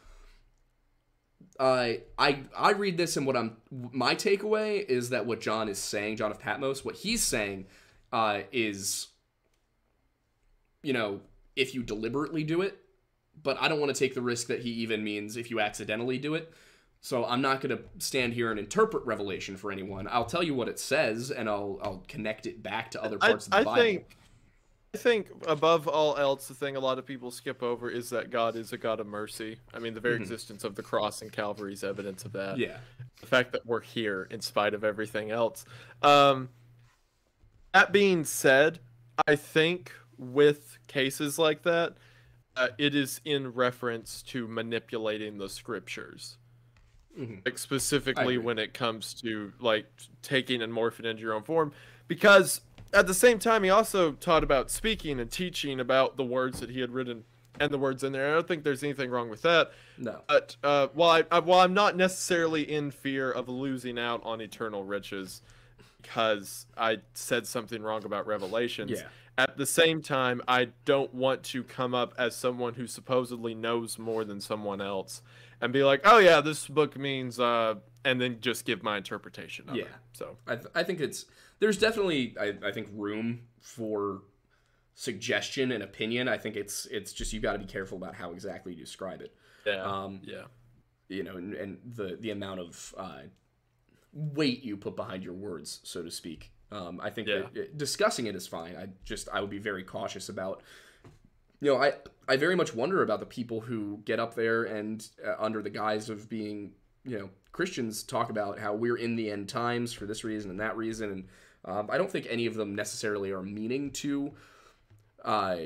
uh, I I read this and what I'm my takeaway is that what John is saying, John of Patmos, what he's saying uh, is, you know, if you deliberately do it, but I don't want to take the risk that he even means if you accidentally do it. So I'm not going to stand here and interpret Revelation for anyone. I'll tell you what it says, and I'll I'll connect it back to other I, parts of the I Bible. think I think above all else, the thing a lot of people skip over is that God is a God of mercy. I mean, the very existence of the cross and Calvary is evidence of that. yeah, the fact that we're here in spite of everything else. Um, that being said, I think with cases like that, uh, it is in reference to manipulating the scriptures. Mhm. Like specifically when it comes to like taking and morphing into your own form, because at the same time he also taught about speaking and teaching about the words that he had written and the words in there. I don't think there's anything wrong with that. no, But uh, while I, I while I'm not necessarily in fear of losing out on eternal riches because I said something wrong about Revelations, Yeah. At the same time I don't want to come up as someone who supposedly knows more than someone else and be like, oh yeah, this book means, uh, and then just give my interpretation of it. Yeah. So I, th- I think it's there's definitely I, I think room for suggestion and opinion. I think it's it's just you've got to be careful about how exactly you describe it. yeah, Um, yeah, you know, and, and the the amount of uh, weight you put behind your words, so to speak. Um, I think Yeah. that uh, discussing it is fine. I just I would be very cautious about. You know, I I very much wonder about the people who get up there and uh, under the guise of being you know Christians talk about how we're in the end times for this reason and that reason, and um, I don't think any of them necessarily are meaning to. Uh,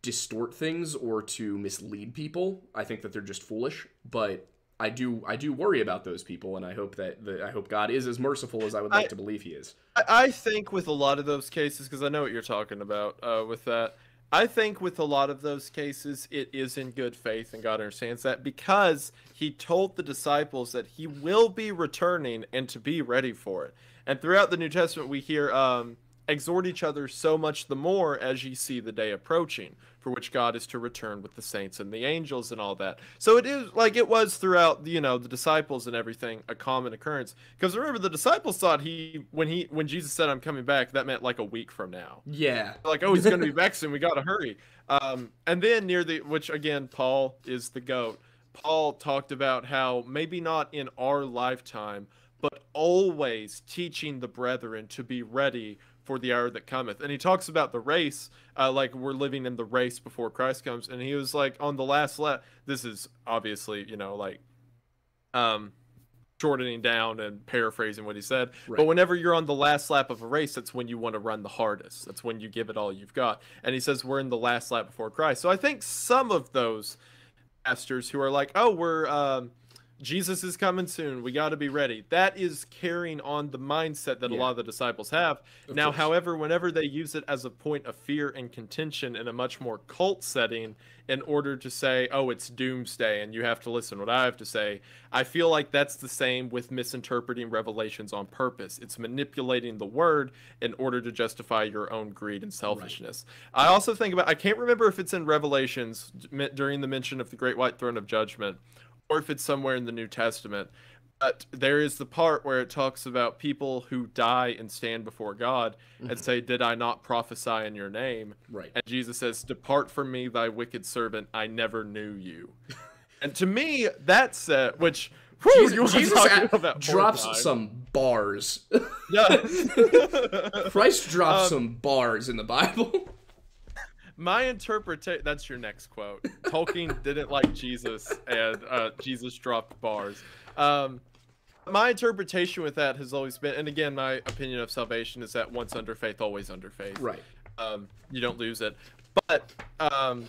distort things or to mislead people. I think that they're just foolish, but I do I do worry about those people, and I hope that the I hope God is as merciful as I would like I- to believe He is. I, I think with a lot of those cases, because I know what you're talking about uh, with that. I think with a lot of those cases, it is in good faith, and God understands that because He told the disciples that He will be returning and to be ready for it. And throughout the New Testament, we hear um, exhort each other so much the more as ye see the day approaching, for which God is to return with the saints and the angels and all that. So it is like it was throughout, you know, the disciples and everything, a common occurrence. Because remember, the disciples thought he when he when Jesus said, "I'm coming back," that meant like a week from now. Yeah. Like, oh, he's going to be back soon. We got to hurry. Um, and then near the which again, Paul is the goat. Paul talked about how maybe not in our lifetime, but always teaching the brethren to be ready for the hour that cometh. And he talks about the race, uh, like we're living in the race before Christ comes. And he was like, on the last lap, this is obviously, you know, like, um, shortening down and paraphrasing what he said. Right. But whenever you're on the last lap of a race, that's when you want to run the hardest. That's when you give it all you've got. And he says we're in the last lap before Christ. So I think some of those pastors who are like, oh, we're um, Jesus is coming soon. We got to be ready. That is carrying on the mindset that yeah. a lot of the disciples have. Of now, course. however, whenever they use it as a point of fear and contention in a much more cult setting, in order to say, oh, it's doomsday and you have to listen what I have to say, I feel like that's the same with misinterpreting revelations on purpose. It's manipulating the word in order to justify your own greed and selfishness. Right. I also think about, I can't remember if it's in Revelations during the mention of the great white throne of judgment or if it's somewhere in the New Testament. But there is the part where it talks about people who die and stand before God mm-hmm. and say, Did I not prophesy in your name? Right. And Jesus says, Depart from me, thy wicked servant. I never knew you. and to me, that's uh, which. Whew, Jesus, Jesus at, drops some bars. Yeah. Christ drops um, some bars in the Bible my interpretation that's your next quote. Tolkien didn't like jesus and uh, jesus dropped bars. Um, my interpretation with that has always been and again my opinion of salvation is that once under faith always under faith. Right. Um, you don't lose it. But um,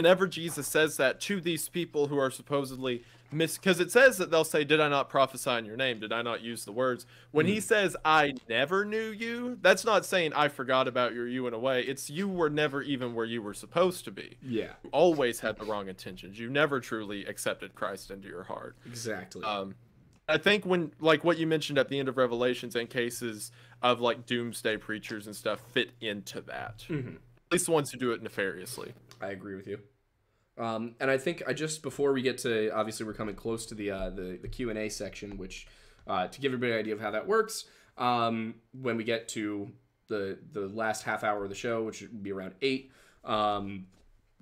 whenever jesus says that to these people who are supposedly miss because it says that they'll say did i not prophesy in your name? Did i not use the words? When mm. he says i never knew you that's not saying i forgot about your you in a way. It's you were never even where you were supposed to be. Yeah. You always had the wrong intentions. You never truly accepted christ into your heart. Exactly. Um i think when like what you mentioned at the end of revelations and cases of like doomsday preachers and stuff fit into that. Mm-hmm. at least the ones who do it nefariously. I agree with you um, and I think I just before we get to obviously we're coming close to the uh, the, the Q and A section, which uh, to give everybody an idea of how that works, um, when we get to the the last half hour of the show, which would be around eight, um,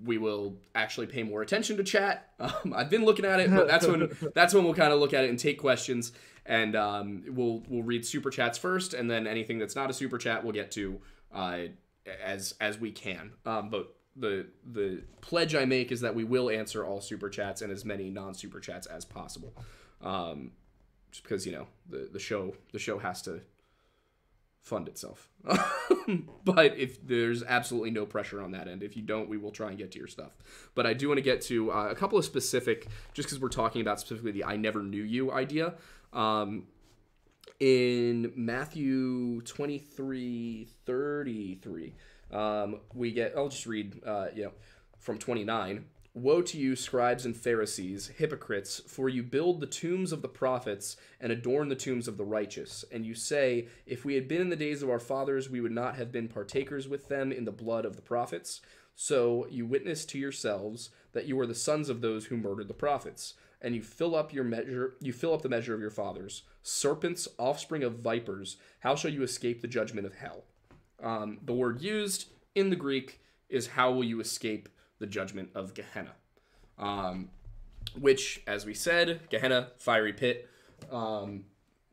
we will actually pay more attention to chat. Um, I've been looking at it, but that's when that's when we'll kind of look at it and take questions, and um, we'll we'll read super chats first, and then anything that's not a super chat we'll get to uh, as as we can. Um, but the the pledge I make is that we will answer all super chats and as many non super chats as possible. Um, just because you know the the show the show has to fund itself. but if there's absolutely no pressure on that end, if you don't, we will try and get to your stuff. But I do want to get to uh, a couple of specific, just because we're talking about specifically the "I never knew you" idea. Um, in Matthew twenty three thirty three um, we get, I'll just read, uh, you know, from 29. Woe to you, scribes and Pharisees, hypocrites, for you build the tombs of the prophets and adorn the tombs of the righteous. And you say, If we had been in the days of our fathers, we would not have been partakers with them in the blood of the prophets. So you witness to yourselves that you are the sons of those who murdered the prophets, and you fill up your measure you fill up the measure of your fathers. Serpents, offspring of vipers, how shall you escape the judgment of hell? Um, the word used in the Greek is how will you escape the judgment of Gehenna? Um, which, as we said, Gehenna, fiery pit, um,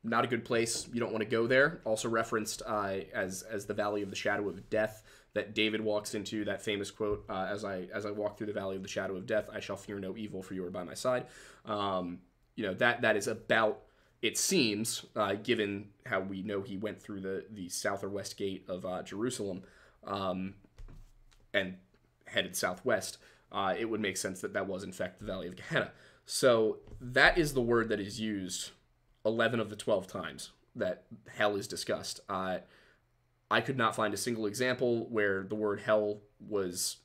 not a good place. You don't want to go there. Also referenced uh, as as the valley of the shadow of death that David walks into. That famous quote: uh, "As I as I walk through the valley of the shadow of death, I shall fear no evil, for you are by my side." Um, you know that that is about it seems, uh, given how we know he went through the, the south or west gate of uh, Jerusalem um, and headed southwest, uh, it would make sense that that was, in fact, the Valley of Gehenna. So that is the word that is used 11 of the 12 times that hell is discussed. I could not find a single example where the word hell was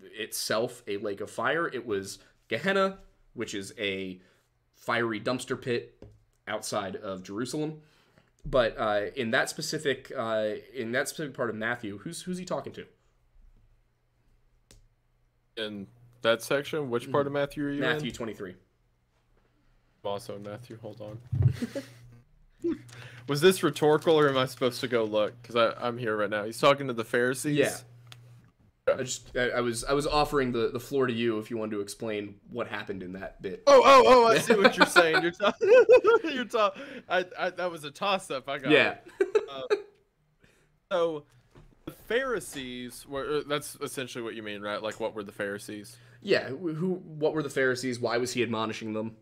itself a lake of fire. It was Gehenna, which is a fiery dumpster pit outside of Jerusalem. but uh, in that specific uh, in that specific part of Matthew, who's who's he talking to? In that section, which part of Matthew are you in? Matthew in? twenty three. Also Matthew. Hold on. Was this rhetorical, or am I supposed to go look? Because I'm here right now. He's talking to the Pharisees. Yeah. I just I, I was I was offering the, the floor to you if you wanted to explain what happened in that bit. Oh, oh, oh! I see what you're saying. You're talking. you're talking. I, I, that was a toss up. I got. Yeah. Uh, so, the Pharisees were. uh, That's essentially what you mean, right? Like, what were the Pharisees? Yeah. Who, who what were the Pharisees? Why was he admonishing them?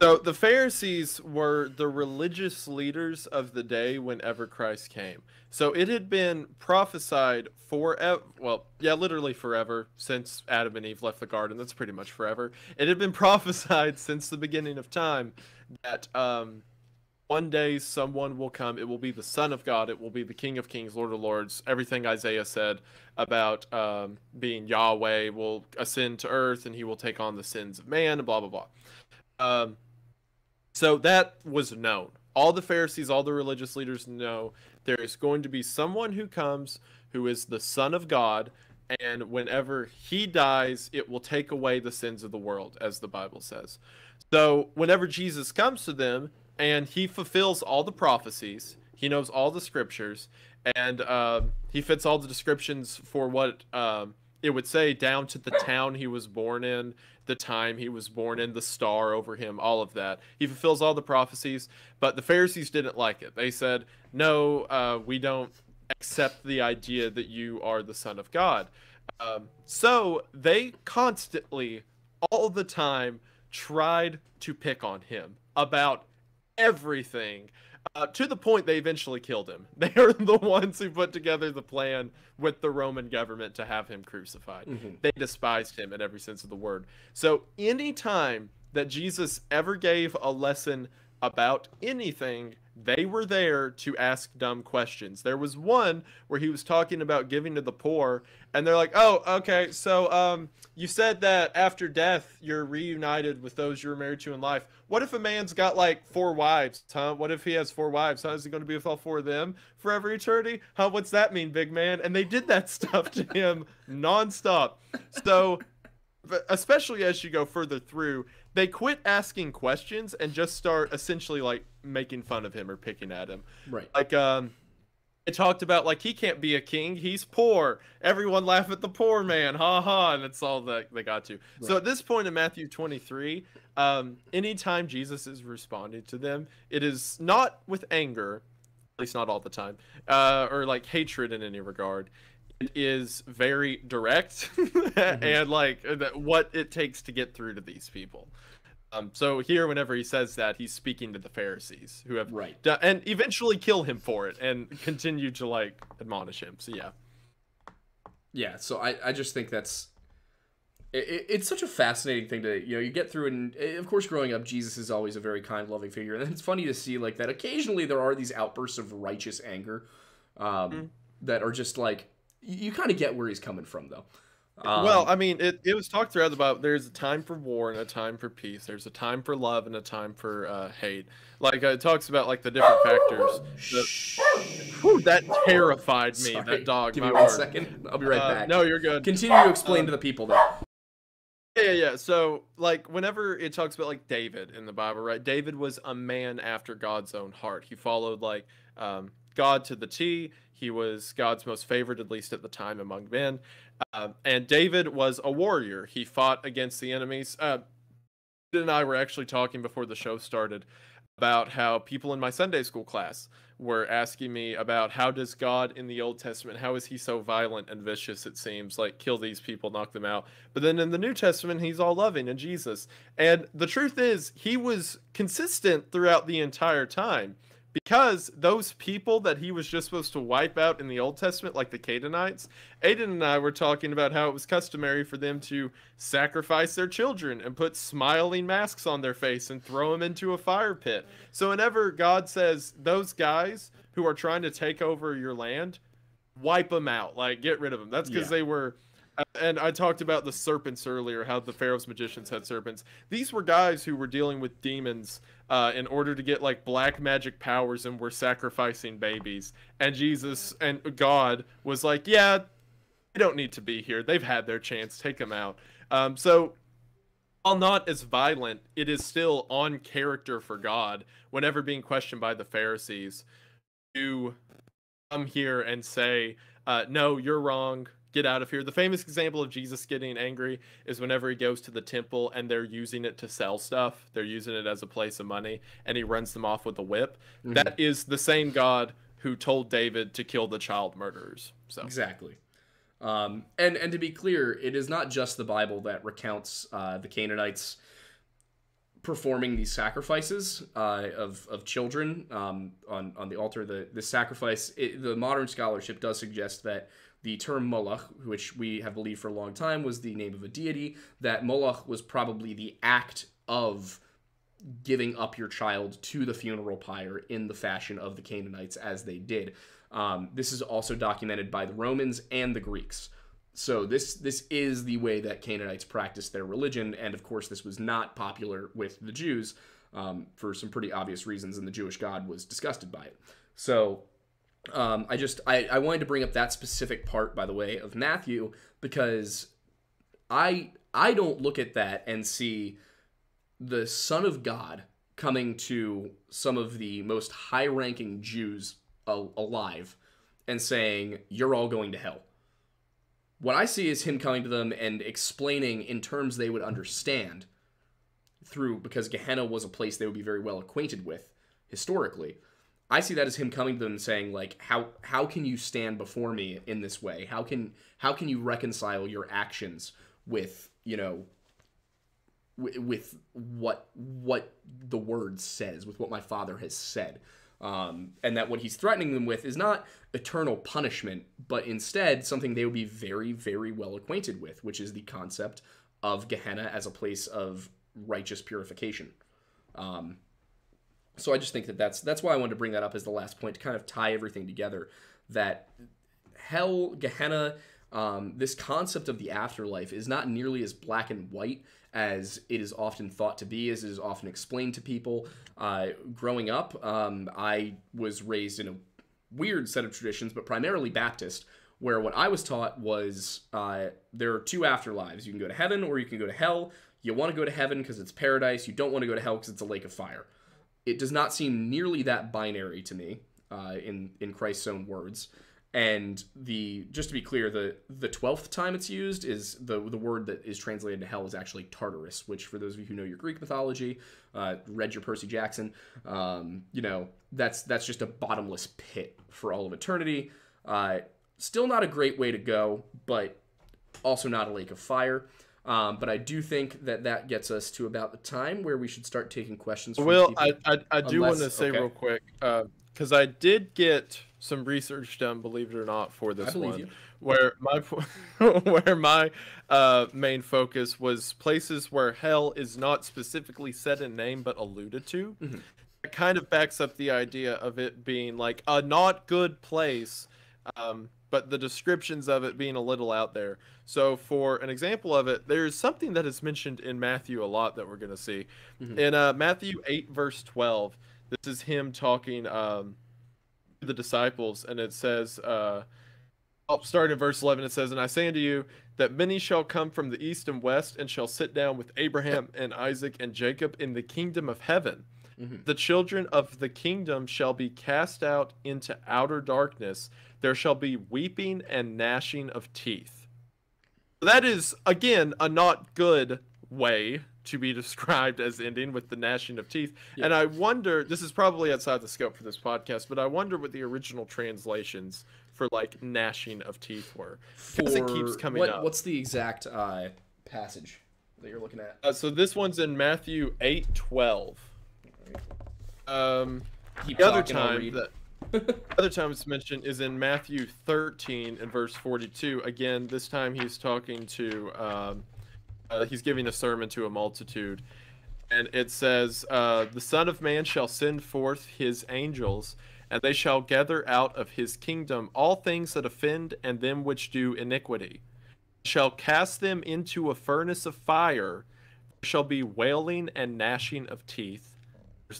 So the Pharisees were the religious leaders of the day whenever Christ came. So it had been prophesied forever. Well, yeah, literally forever since Adam and Eve left the garden. That's pretty much forever. It had been prophesied since the beginning of time that um, one day someone will come. It will be the Son of God. It will be the King of Kings, Lord of Lords. Everything Isaiah said about um, being Yahweh will ascend to earth and he will take on the sins of man blah blah blah. Um, so that was known. All the Pharisees, all the religious leaders know there is going to be someone who comes who is the Son of God, and whenever he dies, it will take away the sins of the world, as the Bible says. So whenever Jesus comes to them and he fulfills all the prophecies, he knows all the scriptures, and um, he fits all the descriptions for what um, it would say down to the town he was born in, the time he was born in, the star over him, all of that. He fulfills all the prophecies, but the Pharisees didn't like it. They said, No, uh, we don't accept the idea that you are the Son of God. Um, so they constantly, all the time, tried to pick on him about everything. Uh, to the point they eventually killed him. They are the ones who put together the plan with the Roman government to have him crucified. Mhm. They despised him in every sense of the word. So, any time that Jesus ever gave a lesson about anything, they were there to ask dumb questions. There was one where he was talking about giving to the poor, and they're like, "Oh, okay, so um, you said that after death you're reunited with those you were married to in life. What if a man's got like four wives, huh? What if he has four wives? How is he going to be with all four of them forever eternity? Huh? What's that mean, big man?" And they did that stuff to him nonstop. So especially as you go further through, they quit asking questions and just start essentially like making fun of him or picking at him. Right. Like um it talked about like he can't be a king, he's poor. Everyone laugh at the poor man, ha ha, and it's all that they got to. So at this point in Matthew 23, um anytime Jesus is responding to them, it is not with anger, at least not all the time, uh, or like hatred in any regard. It is very direct and like uh, what it takes to get through to these people. Um, so here, whenever he says that, he's speaking to the Pharisees who have Right. do- and eventually kill him for it and continue to like admonish him. So yeah, Yeah, so I, I just think that's it, it- it's such a fascinating thing to you know you get through and eh, of course growing up Jesus is always a very kind loving figure and it's funny to see like that occasionally there are these outbursts of righteous anger um, that are just like you, you kind of get where he's coming from though. Um, well, I mean, it, it was talked throughout about there's a time for war and a time for peace. There's a time for love and a time for uh, hate. Like uh, it talks about like the different factors. that- Whew, that terrified me. sorry, That dog. Give me one second. I'll be right Uh, back. No, you're good. Continue to explain um, to the people though. Yeah, yeah, yeah. So, like, whenever it talks about like David in the Bible, right? David was a man after God's own heart. He followed like um, God to the T. He was God's most favored, at least at the time, among men. Um, and David was a warrior. He fought against the enemies. Uh, and I were actually talking before the show started about how people in my Sunday school class were asking me about how does God in the Old Testament, how is he so violent and vicious, it seems, like kill these people, knock them out. But then in the New Testament, he's all loving and Jesus. And the truth is, he was consistent throughout the entire time because those people that he was just supposed to wipe out in the Old Testament, like the Canaanites, Aiden and I were talking about how it was customary for them to sacrifice their children and put smiling masks on their face and throw them into a fire pit. So whenever God says those guys who are trying to take over your land, wipe them out, like get rid of them. That's because Yeah. they were Uh, and I talked about the serpents earlier, how the Pharaoh's magicians had serpents. These were guys who were dealing with demons uh, in order to get like black magic powers and were sacrificing babies. And Jesus and God was like, yeah, they don't need to be here. They've had their chance. Take them out. Um, so while not as violent, it is still on character for God whenever being questioned by the Pharisees to come here and say, uh, no, you're wrong. Get out of here. The famous example of Jesus getting angry is whenever he goes to the temple and they're using it to sell stuff. They're using it as a place of money and he runs them off with a whip. Mm-hmm. That is the same God who told David to kill the child murderers. So Exactly. Um, and and to be clear, it is not just the Bible that recounts uh, the Canaanites performing these sacrifices uh, of of children um, on on the altar. The the sacrifice, it, the modern scholarship does suggest that the term Moloch, which we have believed for a long time was the name of a deity, that Moloch was probably the act of giving up your child to the funeral pyre in the fashion of the Canaanites as they did. Um, this is also documented by the Romans and the Greeks. So this this is the way that Canaanites practiced their religion, and of course, this was not popular with the Jews um, for some pretty obvious reasons, and the Jewish God was disgusted by it. So um, I just I, I wanted to bring up that specific part, by the way, of Matthew because I I don't look at that and see the Son of God coming to some of the most high-ranking Jews alive and saying, You're all going to hell. What I see is him coming to them and explaining in terms they would understand through because Gehenna was a place they would be very well acquainted with historically. I see that as him coming to them and saying like how how can you stand before me in this way? How can how can you reconcile your actions with, you know, with what what the word says, with what my father has said. Um, and that what he's threatening them with is not eternal punishment, but instead something they would be very, very well acquainted with, which is the concept of Gehenna as a place of righteous purification. Um, so I just think that that's that's why I wanted to bring that up as the last point to kind of tie everything together. That hell, Gehenna, um, this concept of the afterlife is not nearly as black and white as it is often thought to be, as it is often explained to people. Uh, growing up, um, I was raised in a weird set of traditions, but primarily Baptist, where what I was taught was uh, there are two afterlives. You can go to heaven or you can go to hell. You want to go to heaven because it's paradise. You don't want to go to hell because it's a lake of fire. It does not seem nearly that binary to me, uh, in in Christ's own words. And the just to be clear the the 12th time it's used is the the word that is translated to hell is actually tartarus which for those of you who know your greek mythology uh, read your percy jackson um, you know that's that's just a bottomless pit for all of eternity. Uh, still not a great way to go but also not a lake of fire um, but I do think that that gets us to about the time where we should start taking questions. Well, I, I, I do Unless, want to say okay. real quick because uh, I did get some research done, believe it or not, for this one, you. where my where my uh, main focus was places where hell is not specifically said in name but alluded to. Mm-hmm. It kind of backs up the idea of it being like a not good place, um, but the descriptions of it being a little out there. So, for an example of it, there's something that is mentioned in Matthew a lot that we're going to see. Mm-hmm. In uh, Matthew 8, verse 12, this is him talking. Um, the disciples, and it says, uh, I'll start in verse 11. It says, And I say unto you that many shall come from the east and west and shall sit down with Abraham and Isaac and Jacob in the kingdom of heaven. Mm-hmm. The children of the kingdom shall be cast out into outer darkness. There shall be weeping and gnashing of teeth. That is, again, a not good way to be described as ending with the gnashing of teeth. Yeah. And I wonder, this is probably outside the scope for this podcast, but I wonder what the original translations for like gnashing of teeth were. Because it keeps coming what, up. What's the exact uh, passage that you're looking at? Uh, so this one's in Matthew 8 12. Um, Keep the other time that. other time it's mentioned is in Matthew 13 and verse 42. Again, this time he's talking to um, uh, he's giving a sermon to a multitude, and it says, uh, "The Son of Man shall send forth his angels, and they shall gather out of his kingdom all things that offend and them which do iniquity." shall cast them into a furnace of fire. There shall be wailing and gnashing of teeth.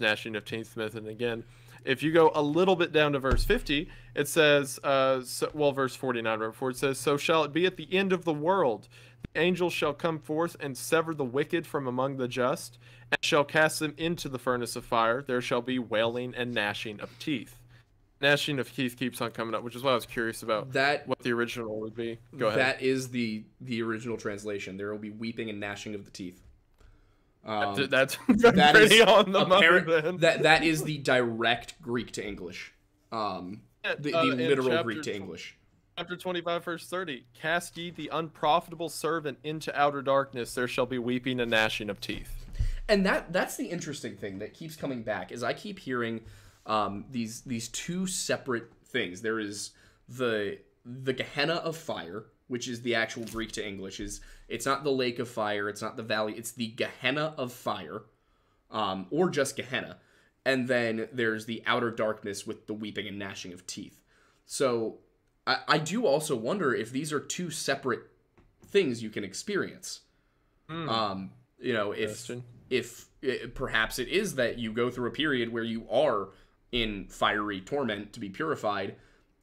Gnashing of teeth and again. If you go a little bit down to verse 50, it says, uh, so, well, verse 49 right before it says, So shall it be at the end of the world. The angels shall come forth and sever the wicked from among the just, and shall cast them into the furnace of fire. There shall be wailing and gnashing of teeth. Gnashing of teeth keeps on coming up, which is why I was curious about That what the original would be. Go ahead. that is the the original translation. There will be weeping and gnashing of the teeth. Um, Th- That's that pretty is on the money apparent- then. that that is the direct Greek to English. Um, the, Uh, the in literal chapter Greek to English. Chapter 25, verse 30. Cast ye the unprofitable servant into outer darkness, there shall be weeping and gnashing of teeth. and that that's the interesting thing that keeps coming back is I keep hearing um, these these two separate things. There is the the Gehenna of fire, which is the actual Greek to English. is It's not the lake of fire. It's not the valley. It's the Gehenna of fire, um, or just Gehenna. And then there's the outer darkness with the weeping and gnashing of teeth. So I, I do also wonder if these are two separate things you can experience. Um, you know, if if eh, perhaps it is that you go through a period where you are in fiery torment to be purified,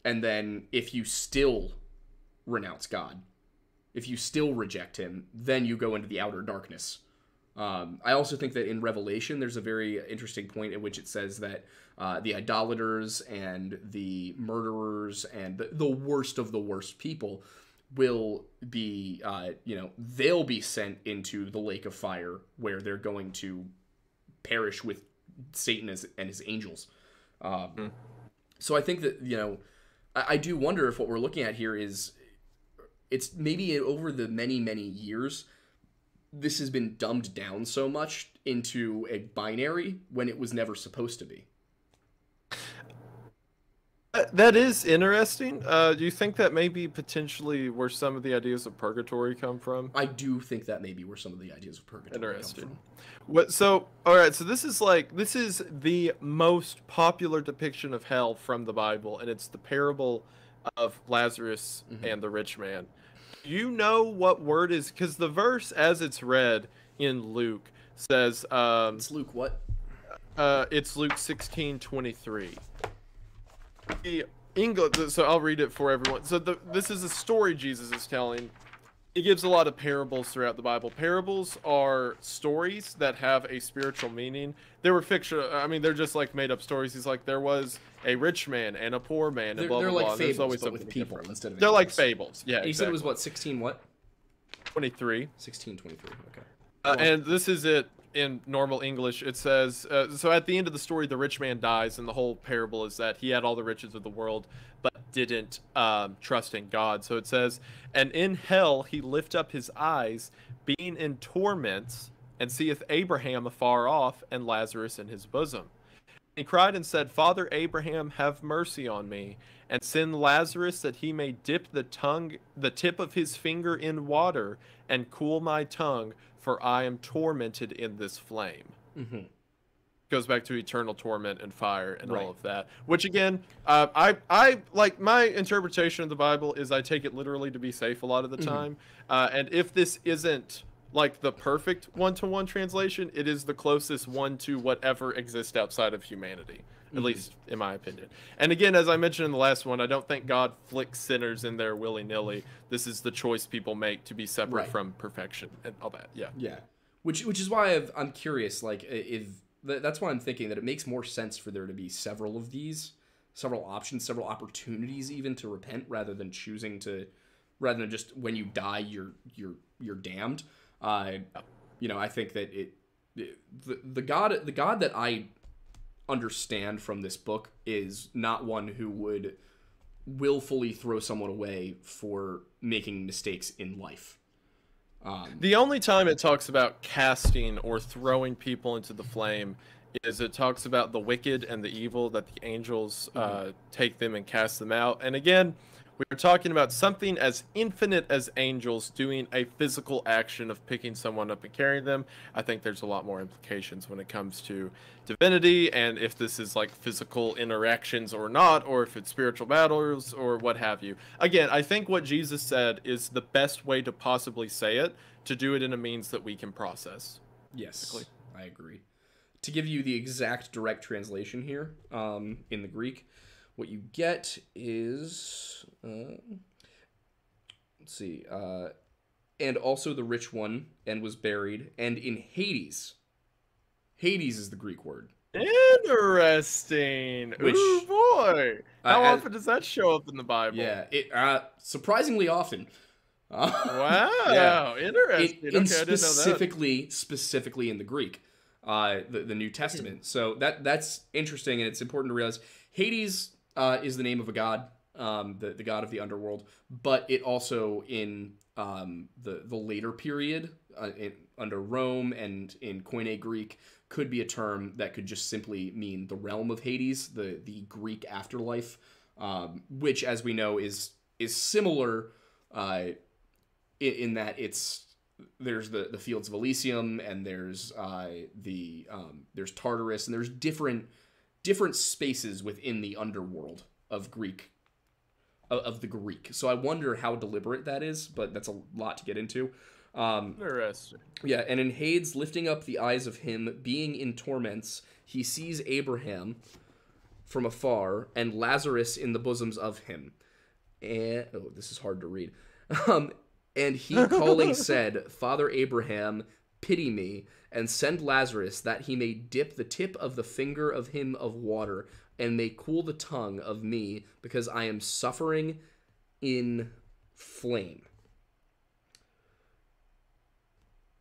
and then if you still renounce God, if you still reject Him, then you go into the outer darkness. Um, I also think that in Revelation, there's a very interesting point at which it says that uh, the idolaters and the murderers and the, the worst of the worst people will be, uh, you know, they'll be sent into the lake of fire where they're going to perish with Satan as, and his angels. Um, So I think that, you know, I, I do wonder if what we're looking at here is it's maybe over the many, many years this has been dumbed down so much into a binary when it was never supposed to be. Uh, That is interesting. Uh, do you think that maybe potentially where some of the ideas of purgatory come from? I do think that may be where some of the ideas of purgatory come from. What? So, all right. So this is like this is the most popular depiction of hell from the Bible, and it's the parable of Lazarus and the rich man. You know what word is because the verse, as it's read in Luke, says um, It's Luke, what? uh, it's Luke sixteen twenty three. The English, so I'll read it for everyone. So the, this is a story Jesus is telling. He gives a lot of parables throughout the Bible. Parables are stories that have a spiritual meaning. They were fiction. I mean, they're just like made up stories. He's like, there was a rich man and a poor man, and They're, blah they're blah like blah. and There's fables, always but with people different. instead of They're like fables. Yeah, you said it was what, 16 what? twenty three. 1623, okay. Uh, and this is it in normal English. It says uh, so at the end of the story, the rich man dies, and the whole parable is that he had all the riches of the world, but didn't um, trust in God. So it says, and in hell he lift up his eyes, being in torments, and seeth Abraham afar off, and Lazarus in his bosom. He cried and said, Father Abraham, have mercy on me, and send Lazarus that he may dip the tongue, the tip of his finger in water, and cool my tongue, for I am tormented in this flame. Mm-hmm. Goes back to eternal torment and fire and Right. all of that. Which again, uh, I I like my interpretation of the Bible is I take it literally to be safe a lot of the Mhm. time. Uh, and if this isn't like the perfect one-to-one translation, it is the closest one to whatever exists outside of humanity, at Mhm. least in my opinion. And again, as I mentioned in the last one, I don't think God flicks sinners in there willy-nilly. This is the choice people make to be separate Right. from perfection and all that. Yeah. Yeah, which which is why I've, I'm curious. Like, if that's why I'm thinking that it makes more sense for there to be several of these, several options, several opportunities, even to repent, rather than choosing to, rather than just when you die, you're you're you're damned. Uh, you know, I think that it, it the the God the God that I understand from this book is not one who would willfully throw someone away for making mistakes in life. Um, The only time it talks about casting or throwing people into the flame is it talks about the wicked and the evil that the angels uh, take them and cast them out. And again, We are talking about something as infinite as angels doing a physical action of picking someone up and carrying them. I think there's a lot more implications when it comes to divinity and if this is like physical interactions or not, or if it's spiritual battles or what have you. Again, I think what Jesus said is the best way to possibly say it to do it in a means that we can process. Yes, I agree. To give you the exact direct translation here um, in the Greek, what you get is uh, let's see, uh, and also the rich one, and was buried, and in Hades. Hades is the Greek word. Interesting. Which- Ooh boy. How Uh, often does that show up in the Bible? Yeah, it uh, surprisingly often. Wow. in, Interesting. in okay, I didn't know that. specifically specifically in the Greek, uh, the the New Testament. So that that's interesting, and it's important to realize Hades uh, is the name of a god, um, the the god of the underworld, but it also in um, the the later period uh, in, under Rome and in Koine Greek could be a term that could just simply mean the realm of Hades, the the Greek afterlife, um, which, as we know, is is similar. Uh, in, in that it's there's the the fields of Elysium and there's uh, the um, there's Tartarus and there's different different spaces within the underworld of Greek of, the Greek. So I wonder how deliberate that is, but that's a lot to get into. Um, Interesting. yeah, and in Hades, lifting up the eyes of him, being in torments, he sees Abraham from afar and Lazarus in the bosoms of him. And oh, this is hard to read. Um, and he calling said, Father Abraham, pity me, and send Lazarus that he may dip the tip of the finger of him of water, and may cool the tongue of me, because I am suffering in flame.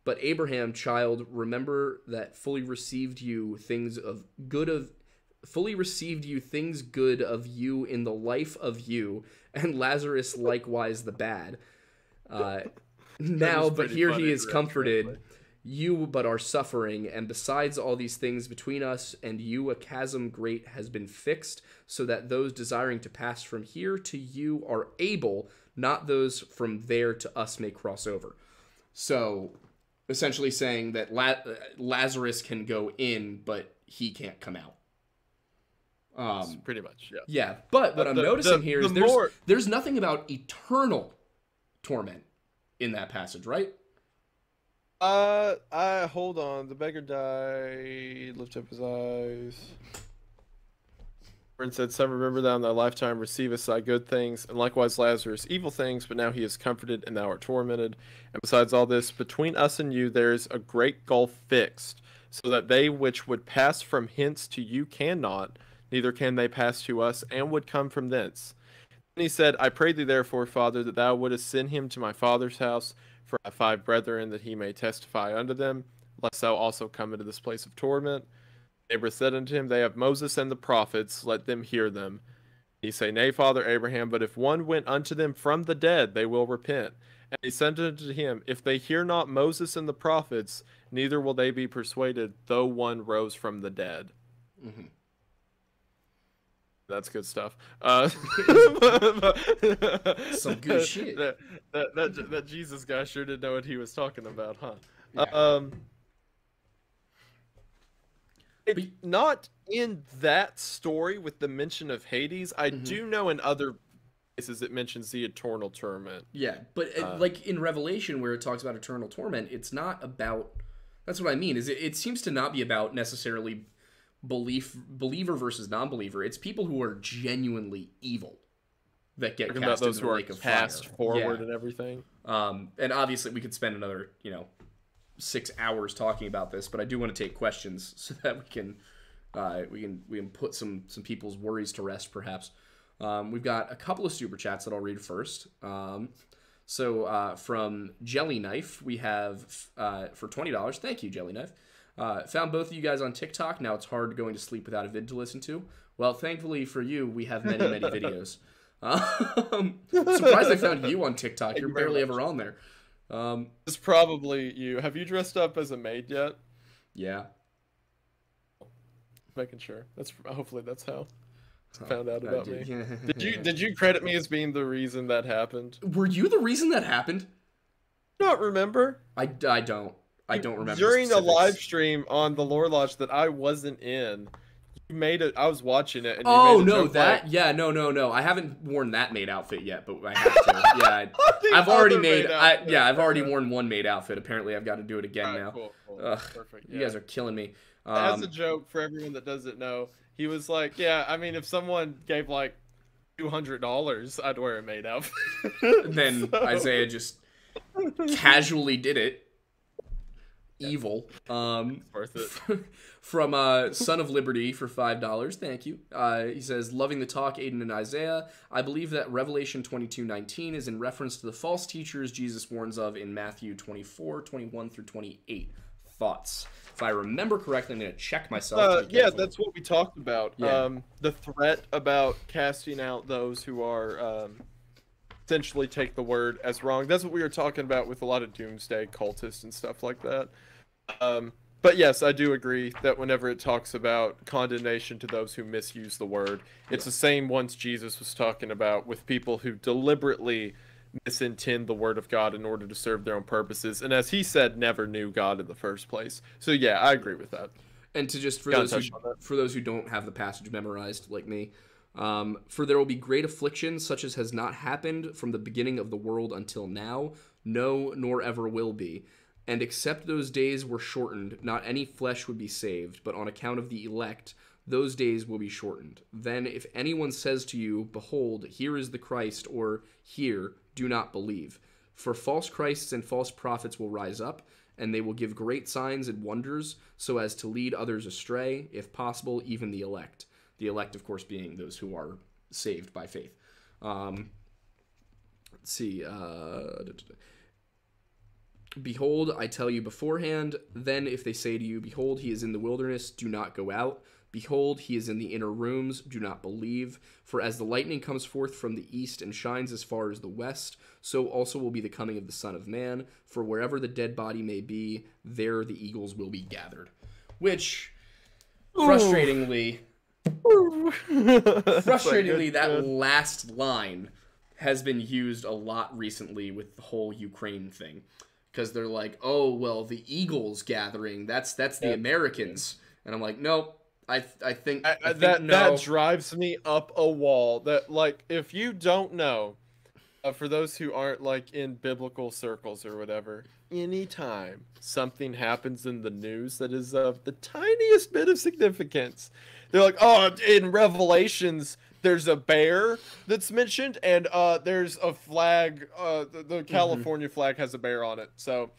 But Abraham, child, remember that fully received you things of good of fully received you things good of you in the life of you, and Lazarus likewise the bad. Uh, now, but here he is comforted. You but are suffering, and besides all these things between us and you, a chasm great has been fixed, so that those desiring to pass from here to you are able, not those from there to us may cross over. So, essentially saying that La- Lazarus can go in, but he can't come out. Um, Pretty much, yeah. yeah, but what Uh, I'm noticing the- here is the there's more- there's nothing about eternal torment in that passage, right? Uh, I hold on. The beggar died. Lift up his eyes. And said, "Some remember thou in thy lifetime receivest thy good things, and likewise Lazarus evil things. But now he is comforted, and thou art tormented. And besides all this, between us and you there is a great gulf fixed, so that they which would pass from hence to you cannot, neither can they pass to us, and would come from thence." And he said, I pray thee therefore, Father, that thou wouldest send him to my father's house, for five brethren, that he may testify unto them, lest thou also come into this place of torment. Abraham said unto him, They have Moses and the prophets, let them hear them. He say, Nay, Father Abraham, but if one went unto them from the dead, they will repent. And he said unto him, If they hear not Moses and the prophets, neither will they be persuaded, though one rose from the dead. Mhm. That's good stuff. Uh, Some good shit. That, that, that, that Jesus guy sure didn't know what he was talking about, huh? Yeah. Um, it- But- not in that story with the mention of Hades. I Mhm. do know in other places it mentions the eternal torment. Yeah, but uh, Uh, like in Revelation, where it talks about eternal torment, it's not about. That's what I mean. Is it, it seems to not be about necessarily belief, believer versus non-believer. It's people who are genuinely evil that get Talking cast about those into who the are cast fire. forward Yeah. and everything. Um, and obviously, we could spend another, you know, six hours talking about this, but I do want to take questions so that we can, uh, we can, we can put some some people's worries to rest, perhaps. Um, we've got a couple of super chats that I'll read first. Um, so uh, from Jelly Knife, we have uh, for twenty dollars. Thank you, Jelly Knife. Uh, found both of you guys on TikTok. Now it's hard going to sleep without a vid to listen to. Well, thankfully for you, we have many, many videos. Um, surprised I found you on TikTok. You're barely ever on there. Um, It's probably you. Have you dressed up as a maid yet? yeah. Making sure. That's hopefully that's how. found out about did, me. Did you did you credit me as being the reason that happened? Were you the reason that happened? Not remember I, I don't. I don't remember. during a specifics. live stream on the Lore Lodge that I wasn't in. You made it. I was watching it. And you Oh no, that like, yeah, no, no, no. I haven't worn that maid outfit yet, but I have to. Yeah, I, I've already made. I, yeah, I've already worn one maid outfit. Apparently, I've got to do it again Alright, now. cool, cool. Ugh, Perfect. You guys are killing me. As Um, a joke for everyone that doesn't know, he was like, "Yeah, I mean, if someone gave like two hundred dollars, I'd wear a maid outfit." then So- Isaiah just casually did it. Evil. Um, worth it. from uh, Son of Liberty for five dollars. Thank you. Uh, he says, "Loving the talk, Aidan and Isaiah. I believe that Revelation twenty two nineteen is in reference to the false teachers Jesus warns of in Matthew 24, 21 through twenty eight. Thoughts? If I remember correctly, I'm going to check myself. Uh, yeah, that's what we talked about. Yeah. Um, the threat about casting out those who are um, essentially take the word as wrong. That's what we were talking about with a lot of doomsday cultists and stuff like that. Um, but yes, I do agree that whenever it talks about condemnation to those who misuse the word, it's the same ones Jesus was talking about with people who deliberately misintend the word of God in order to serve their own purposes, and as he said, never knew God in the first place. So yeah, I agree with that. And to just for Gotta those who, touch on that. for those who don't have the passage memorized like me, um, for there will be great affliction such as has not happened from the beginning of the world until now, no, nor ever will be. And except those days were shortened, not any flesh would be saved, but on account of the elect, those days will be shortened. Then, if anyone says to you, Behold, here is the Christ, or Here, do not believe. For false Christs and false prophets will rise up, and they will give great signs and wonders, so as to lead others astray, if possible, even the elect. The elect, of course, being those who are saved by faith. Um, let's see. Uh, Behold, I tell you beforehand. Then, if they say to you, Behold, he is in the wilderness, do not go out. Behold, he is in the inner rooms, do not believe. For as the lightning comes forth from the east and shines as far as the west, so also will be the coming of the Son of Man. For wherever the dead body may be, there the eagles will be gathered. Which, frustratingly, frustratingly, that last line has been used a lot recently with the whole Ukraine thing, because they're like, "Oh, well, the Eagles gathering. That's that's the Yeah. Americans," and I'm like, "Nope. I I think, I- I I- think that no." that drives me up a wall. That like if you don't know, uh, for those who aren't like in biblical circles or whatever, anytime something happens in the news that is of the tiniest bit of significance, they're like, oh, in Revelations. There's a bear that's mentioned, and uh, there's a flag. Uh, the, the California flag has a bear on it. So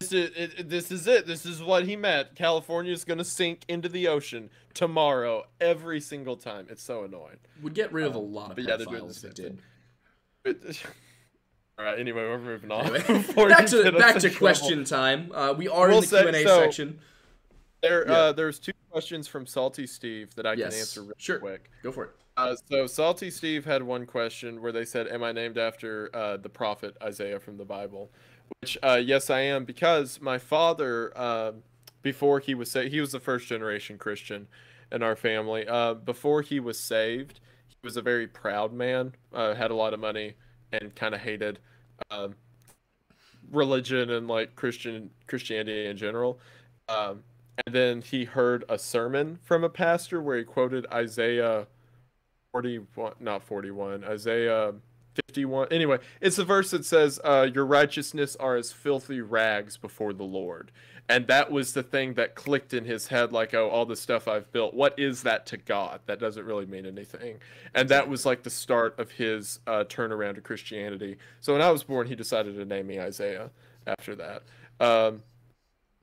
this is it, it- this is it. This is what he meant. California is gonna sink into the ocean tomorrow every single time. It's so annoying. would get rid of a lot of but yeah, they're doing pedophiles the that same did. All right. Anyway, we're moving on. Anyway, back to back to trouble. question time. Uh, we are We'll in the Q and A section. There, Yeah. uh, there's two questions from Salty Steve that I Yes, can answer real sure. quick. Go for it. Uh, so Salty Steve had one question where they said, "Am I named after uh, the prophet Isaiah from the Bible?" Which, uh, yes, I am because my father, uh, before he was saved, he was the first generation Christian in our family. Uh, before he was saved, he was a very proud man, uh, had a lot of money, and kind of hated um, religion and like Christian Christianity in general. Um, and then he heard a sermon from a pastor where he quoted Isaiah 41 not 41 isaiah 51 anyway it's the verse that says uh, your righteousness are as filthy rags before the lord. And that was the thing that clicked in his head like oh all the stuff i've built what is that to god? That doesn't really mean anything. And that was like the start of his uh, turnaround to christianity. So when i was born he decided to name me isaiah after that. Um,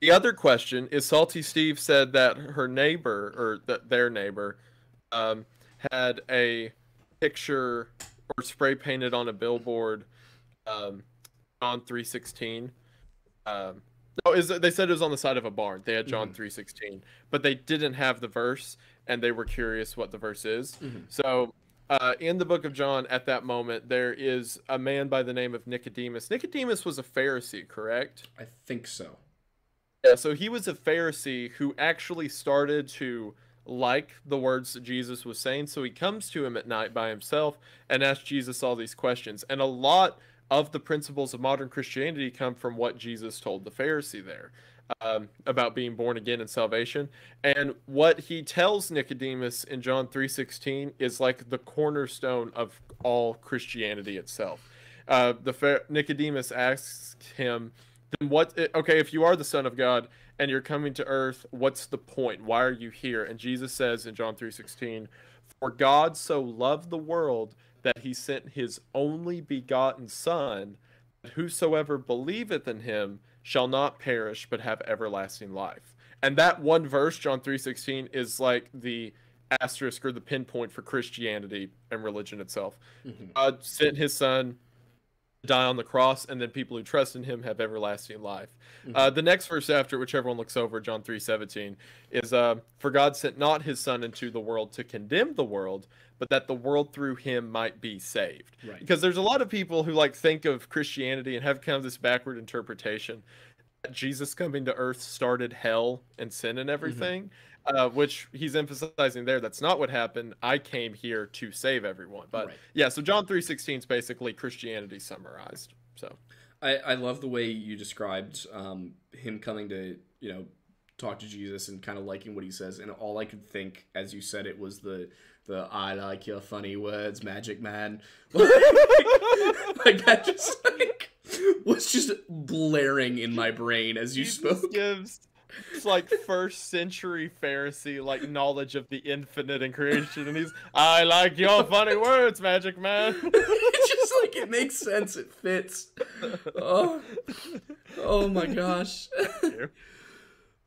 the other question is salty steve said that her neighbor or th- their neighbor um, had a picture or spray painted on a billboard um John 316 um no is they said it was on the side of a barn they had John Mhm. 316 but they didn't have the verse and they were curious what the verse is Mhm. so uh, in the book of John, at that moment, there is a man by the name of Nicodemus. Nicodemus was a Pharisee, correct? I think so. Yeah, so he was a Pharisee who actually started to like the words that Jesus was saying. So he comes to him at night by himself and asks Jesus all these questions. And a lot of the principles of modern Christianity come from what Jesus told the Pharisee there um, about being born again and salvation. And what he tells Nicodemus in John 3:16 is like the cornerstone of all Christianity itself. Uh, the Nicodemus asks him, "Then what? Eh, okay, if you are the Son of God and you're coming to Earth, what's the point? Why are you here?" And Jesus says in John 3:16, "For God so loved the world that He sent His only begotten Son." that Whosoever believeth in him shall not perish but have everlasting life. And that one verse, John 3:16, is like the asterisk or the pinpoint for Christianity and religion itself. Mm-hmm. God sent his son die on the cross, and then people who trust in him have everlasting life. Mm-hmm. Uh, the next verse after, which everyone looks over, John 3:17, is uh, for God sent not his son into the world to condemn the world, but that the world through him might be saved. Right. Because there's a lot of people who like think of Christianity and have kind of this backward interpretation that Jesus coming to earth started hell and sin and mm-hmm. everything. Mm-hmm. Uh, which he's emphasizing there. That's not what happened. I came here to save everyone. But right. yeah, so John three sixteen is basically Christianity summarized. So I, I love the way you described um, him coming to you know talk to Jesus and kind of liking what he says. And all I could think as you said it was the the I like your funny words, Magic Man. like that just like was just blaring in my brain as you Jesus spoke. Gives it's like first century Pharisee like knowledge of the infinite and creation, and he's I like your funny words, Magic Man. it's just like it makes sense. It fits. Oh, oh my gosh.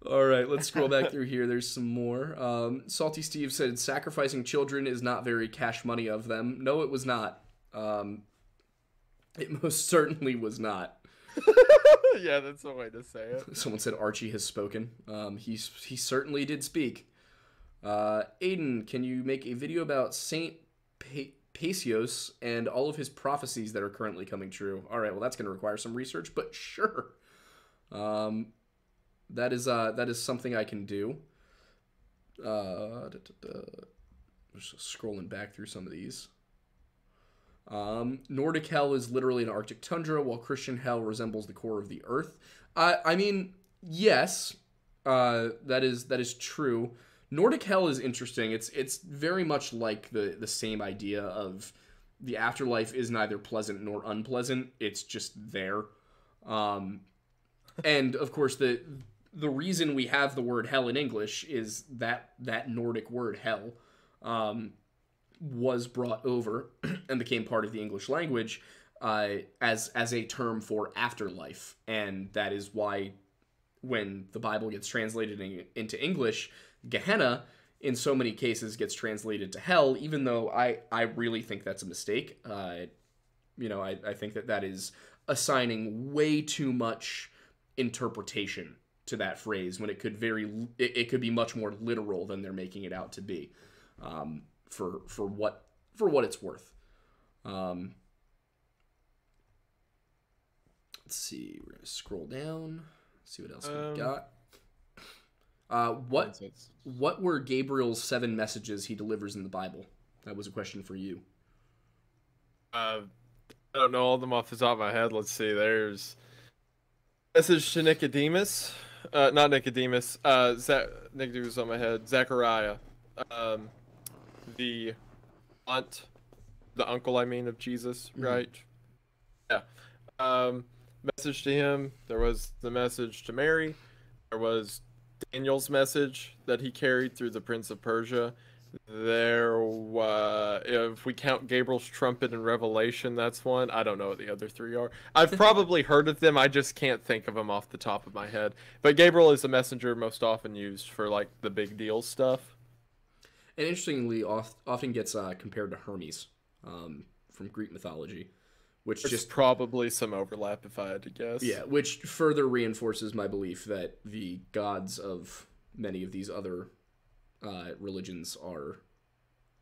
All right, let's scroll back through here. There's some more. Um, Salty Steve said sacrificing children is not very cash money of them. No, it was not. Um, it most certainly was not. yeah, that's the way to say it. Someone said Archie has spoken. Um, he's he certainly did speak. Uh, Aidan, can you make a video about Saint pa- Paisios and all of his prophecies that are currently coming true? All right, well that's going to require some research, but sure. Um, that is uh that is something I can do. Uh, da, da, da. Just scrolling back through some of these. Um, Nordic hell is literally an Arctic tundra, while Christian hell resembles the core of the earth. I I mean, yes, uh, that is that is true. Nordic hell is interesting. It's it's very much like the the same idea of the afterlife is neither pleasant nor unpleasant. It's just there. Um, and of course the the reason we have the word hell in English is that that Nordic word hell um, was brought over and became part of the English language uh, as as a term for afterlife, and that is why when the Bible gets translated in, into English, Gehenna in so many cases gets translated to hell, even though I I really think that's a mistake. Uh, you know, I, I think that that is assigning way too much interpretation to that phrase when it could very it, it could be much more literal than they're making it out to be um, for for what for what it's worth um, let's see we're gonna scroll down see what else um, we got uh, what what were Gabriel's seven messages he delivers in the Bible? That was a question for you. Uh, I don't know all of them off the top of my head. Let's see. There's message to Nicodemus uh, not Nicodemus. Uh, Za- Nicodemus on my head. Zachariah, um, the aunt, the uncle, I mean, of Jesus, mm-hmm. right? Yeah. Um, message to him. There was the message to Mary. There was Daniel's message that he carried through the Prince of Persia. There, uh, if we count Gabriel's trumpet and Revelation, that's one. I don't know what the other three are. I've probably heard of them. I just can't think of them off the top of my head. But Gabriel is the messenger most often used for like the big deal stuff. And interestingly, often gets uh, compared to Hermes um, from Greek mythology, which There's just probably some overlap if I had to guess. Yeah, which further reinforces my belief that the gods of many of these other uh, religions are,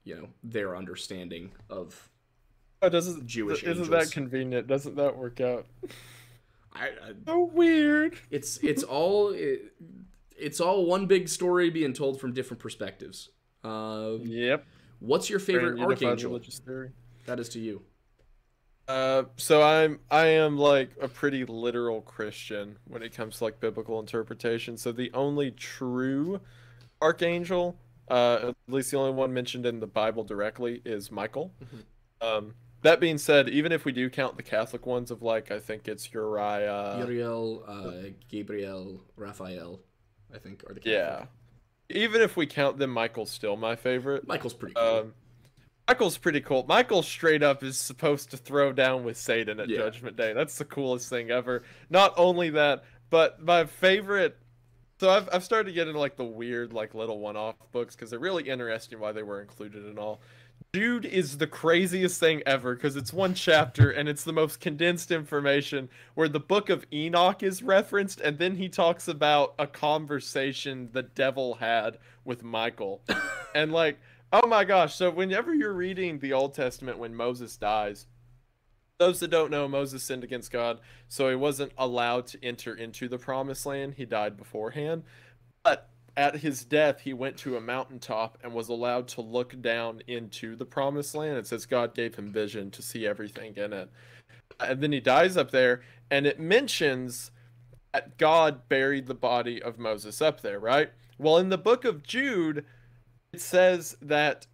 you know, their understanding of oh, doesn't, Jewish. Isn't angels. that convenient? Doesn't that work out? I, I so weird. It's it's all it, it's all one big story being told from different perspectives. Uh, Yep. what's your favorite unified archangel? That is to you. Uh, so I'm I am like a pretty literal Christian when it comes to like biblical interpretation. So the only true archangel, uh, at least the only one mentioned in the Bible directly, is Michael. Um, that being said, even if we do count the Catholic ones of like I think it's Uriah, Uriel, uh, Gabriel, Raphael, I think are the yeah. Even if we count them, Michael's still my favorite. Michael's pretty cool. Um, Michael's pretty cool. Michael straight up is supposed to throw down with Satan at Yeah. Judgment Day. That's the coolest thing ever. Not only that, but my favorite. So I've I've started to get into like the weird like little one-off books because they're really interesting why they were included and all. Jude is the craziest thing ever because it's one chapter and it's the most condensed information where the book of Enoch is referenced and then he talks about a conversation the devil had with Michael. and like, oh my gosh, so whenever you're reading the Old Testament when Moses dies, those that don't know, Moses sinned against God, so he wasn't allowed to enter into the promised land. He died beforehand. But at his death, he went to a mountaintop and was allowed to look down into the promised land. It says God gave him vision to see everything in it. And then he dies up there, and it mentions that God buried the body of Moses up there, right? Well, in the book of Jude, it says that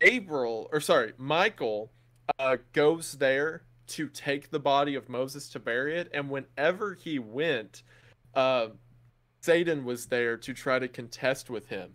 Gabriel, or sorry, Michael, uh, goes there to take the body of Moses to bury it, and whenever he went, uh, Satan was there to try to contest with him.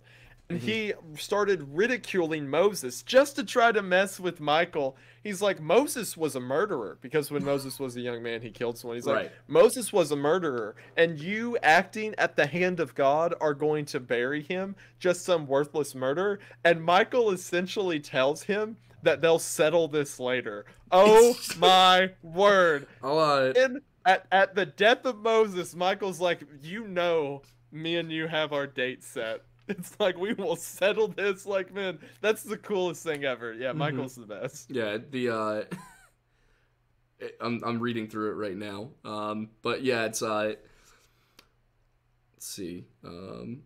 And he started ridiculing Moses just to try to mess with Michael. He's like, Moses was a murderer because when Moses was a young man, he killed someone. He's like, Moses was a murderer, and you acting at the hand of God are going to bury him, just some worthless murderer. And Michael essentially tells him that they'll settle this later. Oh my word. I'll, uh, And at, at the death of Moses, Michael's like, You know, me and you have our date set. It's like, we will settle this. Like, man, that's the coolest thing ever. Yeah, Michael's the best. Yeah, the uh I'm I'm reading through it right now. Um but yeah, it's uh let's see. Um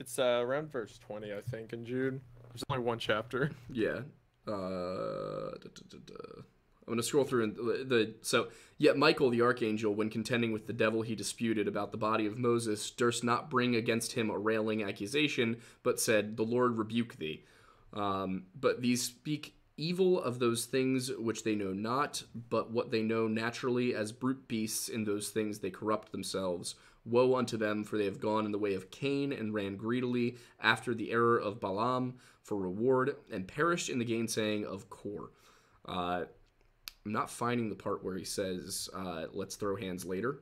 It's uh, around verse 20, I think, in Jude. There's only one chapter. yeah. Uh da, da, da, da. I'm going to scroll through and the, the so yet Michael the archangel when contending with the devil he disputed about the body of Moses durst not bring against him a railing accusation but said the Lord rebuke thee. Um, but these speak evil of those things which they know not, but what they know naturally as brute beasts in those things they corrupt themselves. Woe unto them, for they have gone in the way of Cain and ran greedily after the error of Balaam for reward, and perished in the gainsaying of Core. Uh, I'm not finding the part where he says, uh, "Let's throw hands later."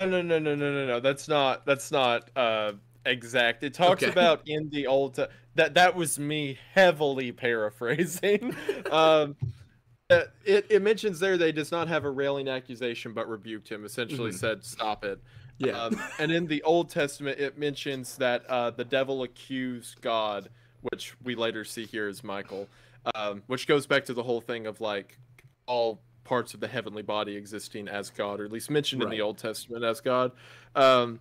No, no, no, no, no, no, no. That's not. That's not uh, exact. It talks Okay. about in the old. Te- that that was me heavily paraphrasing. um, uh, it it mentions there they does not have a railing accusation, but rebuked him. Essentially Mhm. said, "Stop it." Yeah, Um, and in the Old Testament, it mentions that uh, the devil accused God, which we later see here as Michael, um, which goes back to the whole thing of like all parts of the heavenly body existing as God, or at least mentioned in the Old Testament as God. Um,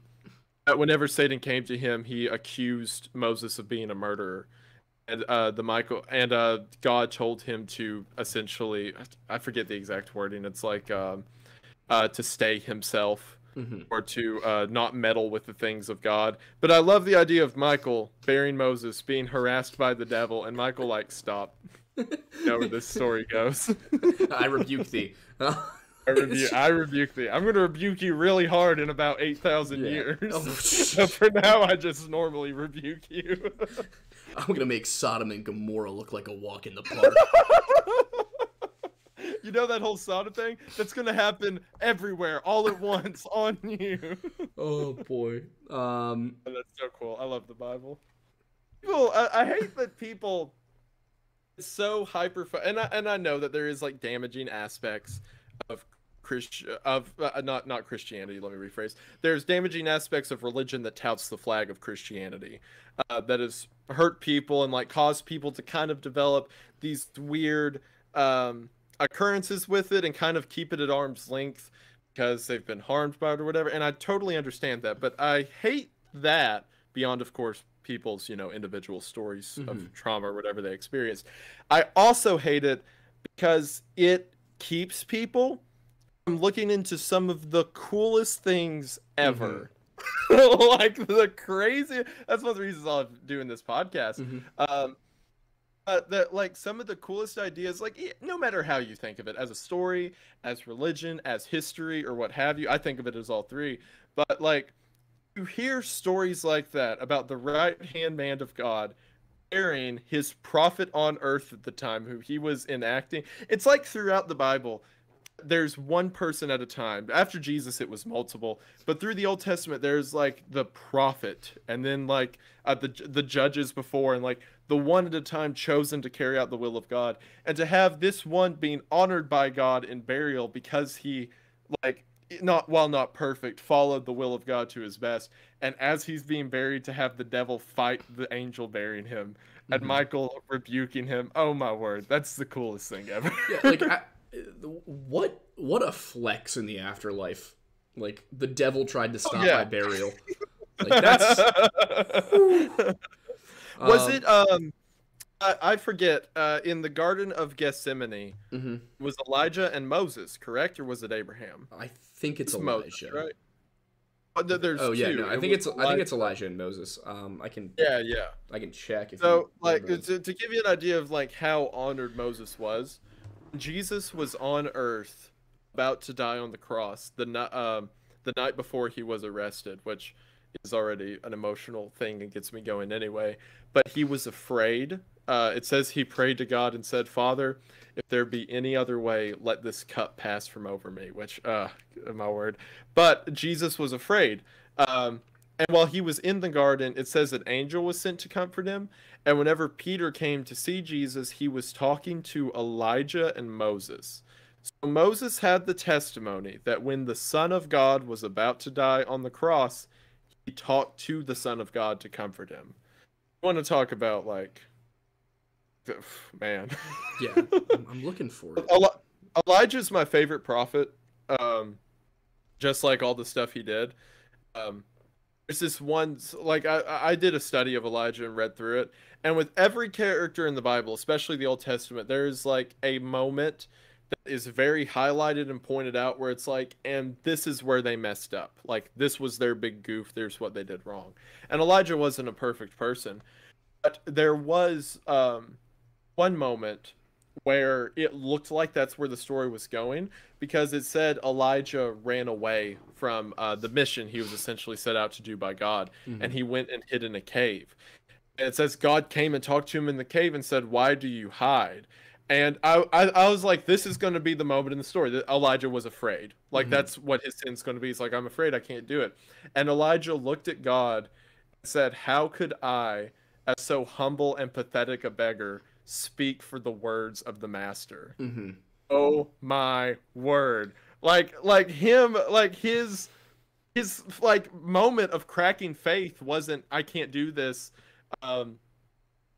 that whenever Satan came to him, he accused Moses of being a murderer. And uh, the Michael and uh, God told him to essentially, I forget the exact wording. It's like um, uh, to stay himself hmm or to uh, not meddle with the things of God. But I love the idea of Michael bearing Moses, being harassed by the devil, and Michael like, stop. Know where this story goes. I rebuke thee. I, rebu- I rebuke thee. I'm going to rebuke you really hard in about 8,000 Yeah. years. Oh, so for now, I just normally rebuke you. I'm gonna make Sodom and Gomorrah look like a walk in the park. you know that whole Sodom thing? That's going to happen everywhere, all at once, on you. oh boy. Um. Oh, That's so cool. I love the Bible. People, I, I hate that people. It's so hyper, and I and I know that there is like damaging aspects of Christ of uh, not not Christianity. Let me rephrase. There's damaging aspects of religion that touts the flag of Christianity, uh, that has hurt people and like caused people to kind of develop these weird um, occurrences with it and kind of keep it at arm's length because they've been harmed by it or whatever. And I totally understand that, but I hate that, beyond of course people's you know individual stories Mhm. of trauma or whatever they experienced, I also hate it because it keeps people from looking into some of the coolest things ever. like the crazy. That's one of the reasons I'm doing this podcast. Mhm. Um, uh, that like some of the coolest ideas, like no matter how you think of it, as a story, as religion, as history, or what have you, I think of it as all three. But like, you hear stories like that about the right hand man of God carrying his prophet on earth at the time, who he was enacting. It's like throughout the Bible, there's one person at a time. After Jesus, it was multiple, but through the Old Testament, there's like the prophet, and then like uh, the the judges before, and like the one at a time chosen to carry out the will of God, and to have this one being honored by God in burial because he like not while not perfect followed the will of God to his best, and as he's being buried, to have the devil fight the angel burying him, and Mhm. Michael rebuking him. Oh my word, that's the coolest thing ever. Yeah, like I, what what a flex in the afterlife. Like the devil tried to stop yeah. my burial. Like that's was um, it um I, I forget uh in the garden of gethsemane mhm. was elijah and moses correct or was it abraham I think it's It's Elijah. Moses, right oh, there's Oh yeah, two. no, I It think it's I think it's Elijah and Moses. Um, I can yeah yeah I can check if so like to, to give you an idea of like how honored moses was jesus was on earth about to die on the cross the night um the night before he was arrested which is already an emotional thing and gets me going anyway but he was afraid uh it says he prayed to god and said father if there be any other way let this cup pass from over me which uh my word but jesus was afraid um and while he was in the garden, it says an angel was sent to comfort him. And whenever Peter came to see Jesus, he was talking to Elijah and Moses. So Moses had the testimony that when the Son of God was about to die on the cross, he talked to the Son of God to comfort him. I want to talk about, like, man. yeah, I'm, I'm looking for it. Eli- Elijah's my favorite prophet. Um, just like all the stuff he did. Um, there's this one like I I did a study of Elijah and read through it, and with every character in the Bible, especially the Old Testament, there's like a moment that is very highlighted and pointed out where it's like, and this is where they messed up. Like this was their big goof. There's what they did wrong. And Elijah wasn't a perfect person, but there was um one moment where it looked like that's where the story was going because it said Elijah ran away from uh, the mission he was essentially set out to do by God, and he went and hid in a cave. And it says God came and talked to him in the cave and said, "Why do you hide?" And I, I, I was like, this is going to be the moment in the story that Elijah was afraid. Like Mhm. that's what his sin's going to be. He's like, I'm afraid I can't do it. And Elijah looked at God and said, How could I, as so humble and pathetic a beggar, speak for the words of the master? hmm Oh my word. Like like him like his his like moment of cracking faith wasn't I can't do this um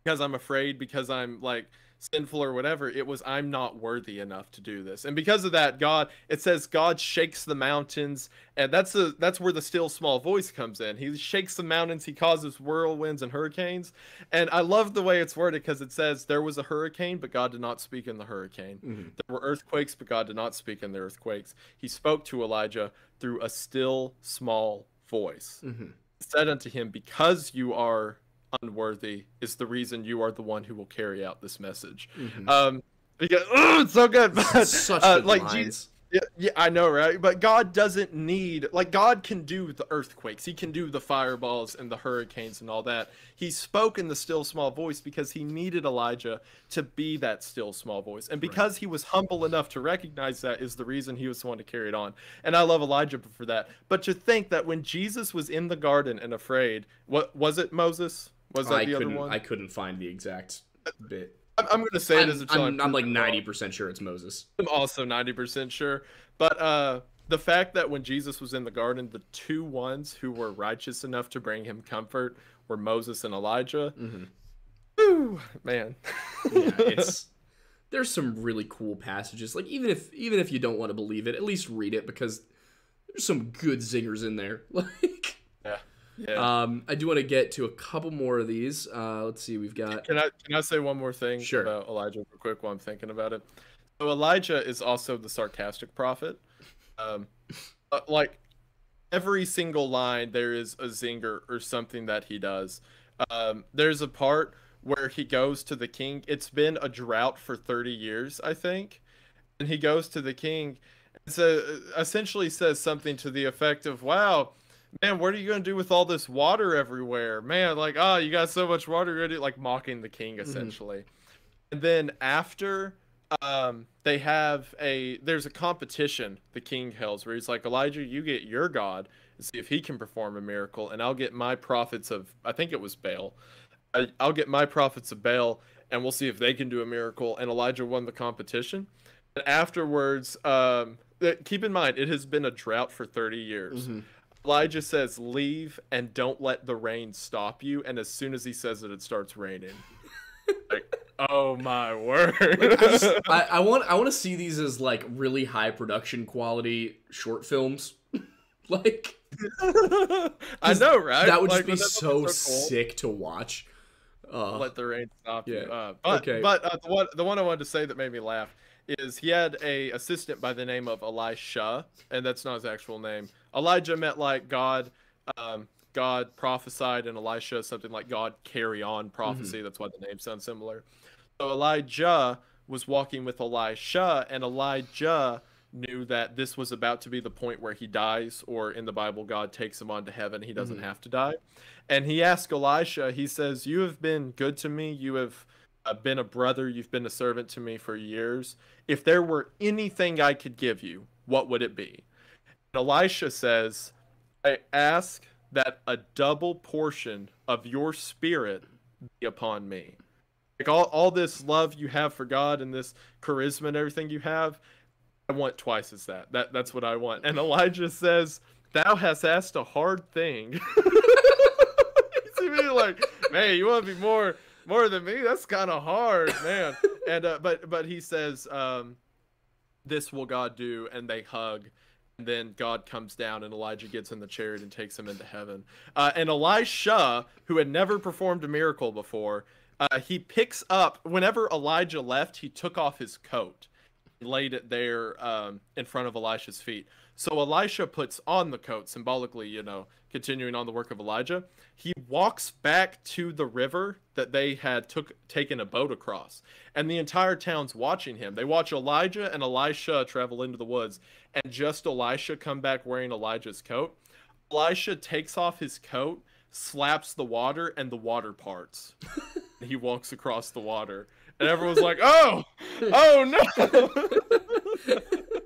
because I'm afraid because I'm like sinful or whatever it was i'm not worthy enough to do this. And because of that god it says god shakes the mountains and that's the that's where the still small voice comes in. He shakes the mountains he causes whirlwinds and hurricanes. And i love the way it's worded because it says there was a hurricane but god did not speak in the hurricane. Hmm there were earthquakes but god did not speak in the earthquakes. He spoke to elijah through a still small voice. Hmm said unto him, Because you are unworthy, is the reason you are the one who will carry out this message. hmm Um, because oh, it's so good, but Such uh, good like lines. Jesus, yeah, yeah, I know, right? But God doesn't need like God can do the earthquakes, He can do the fireballs and the hurricanes and all that. He spoke in the still small voice because He needed Elijah to be that still small voice, and because He was humble enough to recognize that is the reason He was the one to carry it on. And I love Elijah for that. But to think that when Jesus was in the garden and afraid, what was it? Moses was that I the other one? I couldn't find the exact bit. I'm, I'm going to say it I'm, as a I'm, I'm like ninety percent sure it's Moses. I'm also 90% sure. But uh the fact that when Jesus was in the garden, the two ones who were righteous enough to bring him comfort were Moses and Elijah. hmm Whew, man. yeah, it's there's some really cool passages. Like even if even if you don't want to believe it, at least read it because there's some good zingers in there. Like yeah. Um, I do want to get to a couple more of these. Uh, let's see, we've got. Can I can I say one more thing Sure. about Elijah real quick while I'm thinking about it? So Elijah is also the sarcastic prophet. Um, uh, like every single line, there is a zinger or something that he does. Um, there's a part where he goes to the king. It's been a drought for 30 years, I think, and he goes to the king. And so essentially says something to the effect of, "Wow." Man, what are you gonna do with all this water everywhere? Man, like, oh, you got so much water already, like mocking the king essentially. And then after um they have a there's a competition the king holds where he's like, Elijah, you get your God and see if he can perform a miracle, and I'll get my prophets of I think it was Baal. I, I'll get my prophets of Baal and we'll see if they can do a miracle. And Elijah won the competition. And afterwards, um keep in mind it has been a drought for 30 years. Mhm. Elijah says, "Leave and don't let the rain stop you." And as soon as he says it, it starts raining. like, oh my word! I, just, I, I want I want to see these as like really high production quality short films. like I know, right? that would Like, just be wouldn't so, cool? sick to watch. Uh, Let the rain stop you. Uh, but Okay. but uh, the one the one I wanted to say that made me laugh is he had a assistant by the name of Elisha, and that's not his actual name. Elijah meant like God, um, God prophesied, and Elisha something like God carry on prophecy. That's why the name sounds similar. So Elijah was walking with Elisha, and Elijah knew that this was about to be the point where he dies, or in the Bible, God takes him on to heaven. He doesn't Mhm. have to die. And he asked Elisha, he says, You have been good to me. You have been a brother. You've been a servant to me for years. If there were anything I could give you, what would it be? And Elisha says, I ask that a double portion of your spirit be upon me. Like all, all this love you have for God and this charisma and everything you have, I want twice as that. That that's what I want. And Elijah says, Thou hast asked a hard thing. He's like, Man, you want to be more more than me? That's kind of hard, man. and uh, but but he says, um, This will God do, and they hug. And then God comes down, and Elijah gets in the chariot and takes him into heaven. Uh, and Elisha, who had never performed a miracle before, uh, he picks up. Whenever Elijah left, he took off his coat, and laid it there um, in front of Elisha's feet. So Elisha puts on the coat, symbolically, you know, continuing on the work of Elijah. He walks back to the river that they had took taken a boat across, and the entire town's watching him. They watch Elijah and Elisha travel into the woods, and just Elisha come back wearing Elijah's coat. Elisha takes off his coat, slaps the water, and the water parts. he walks across the water, and everyone's like, "Oh, oh no!"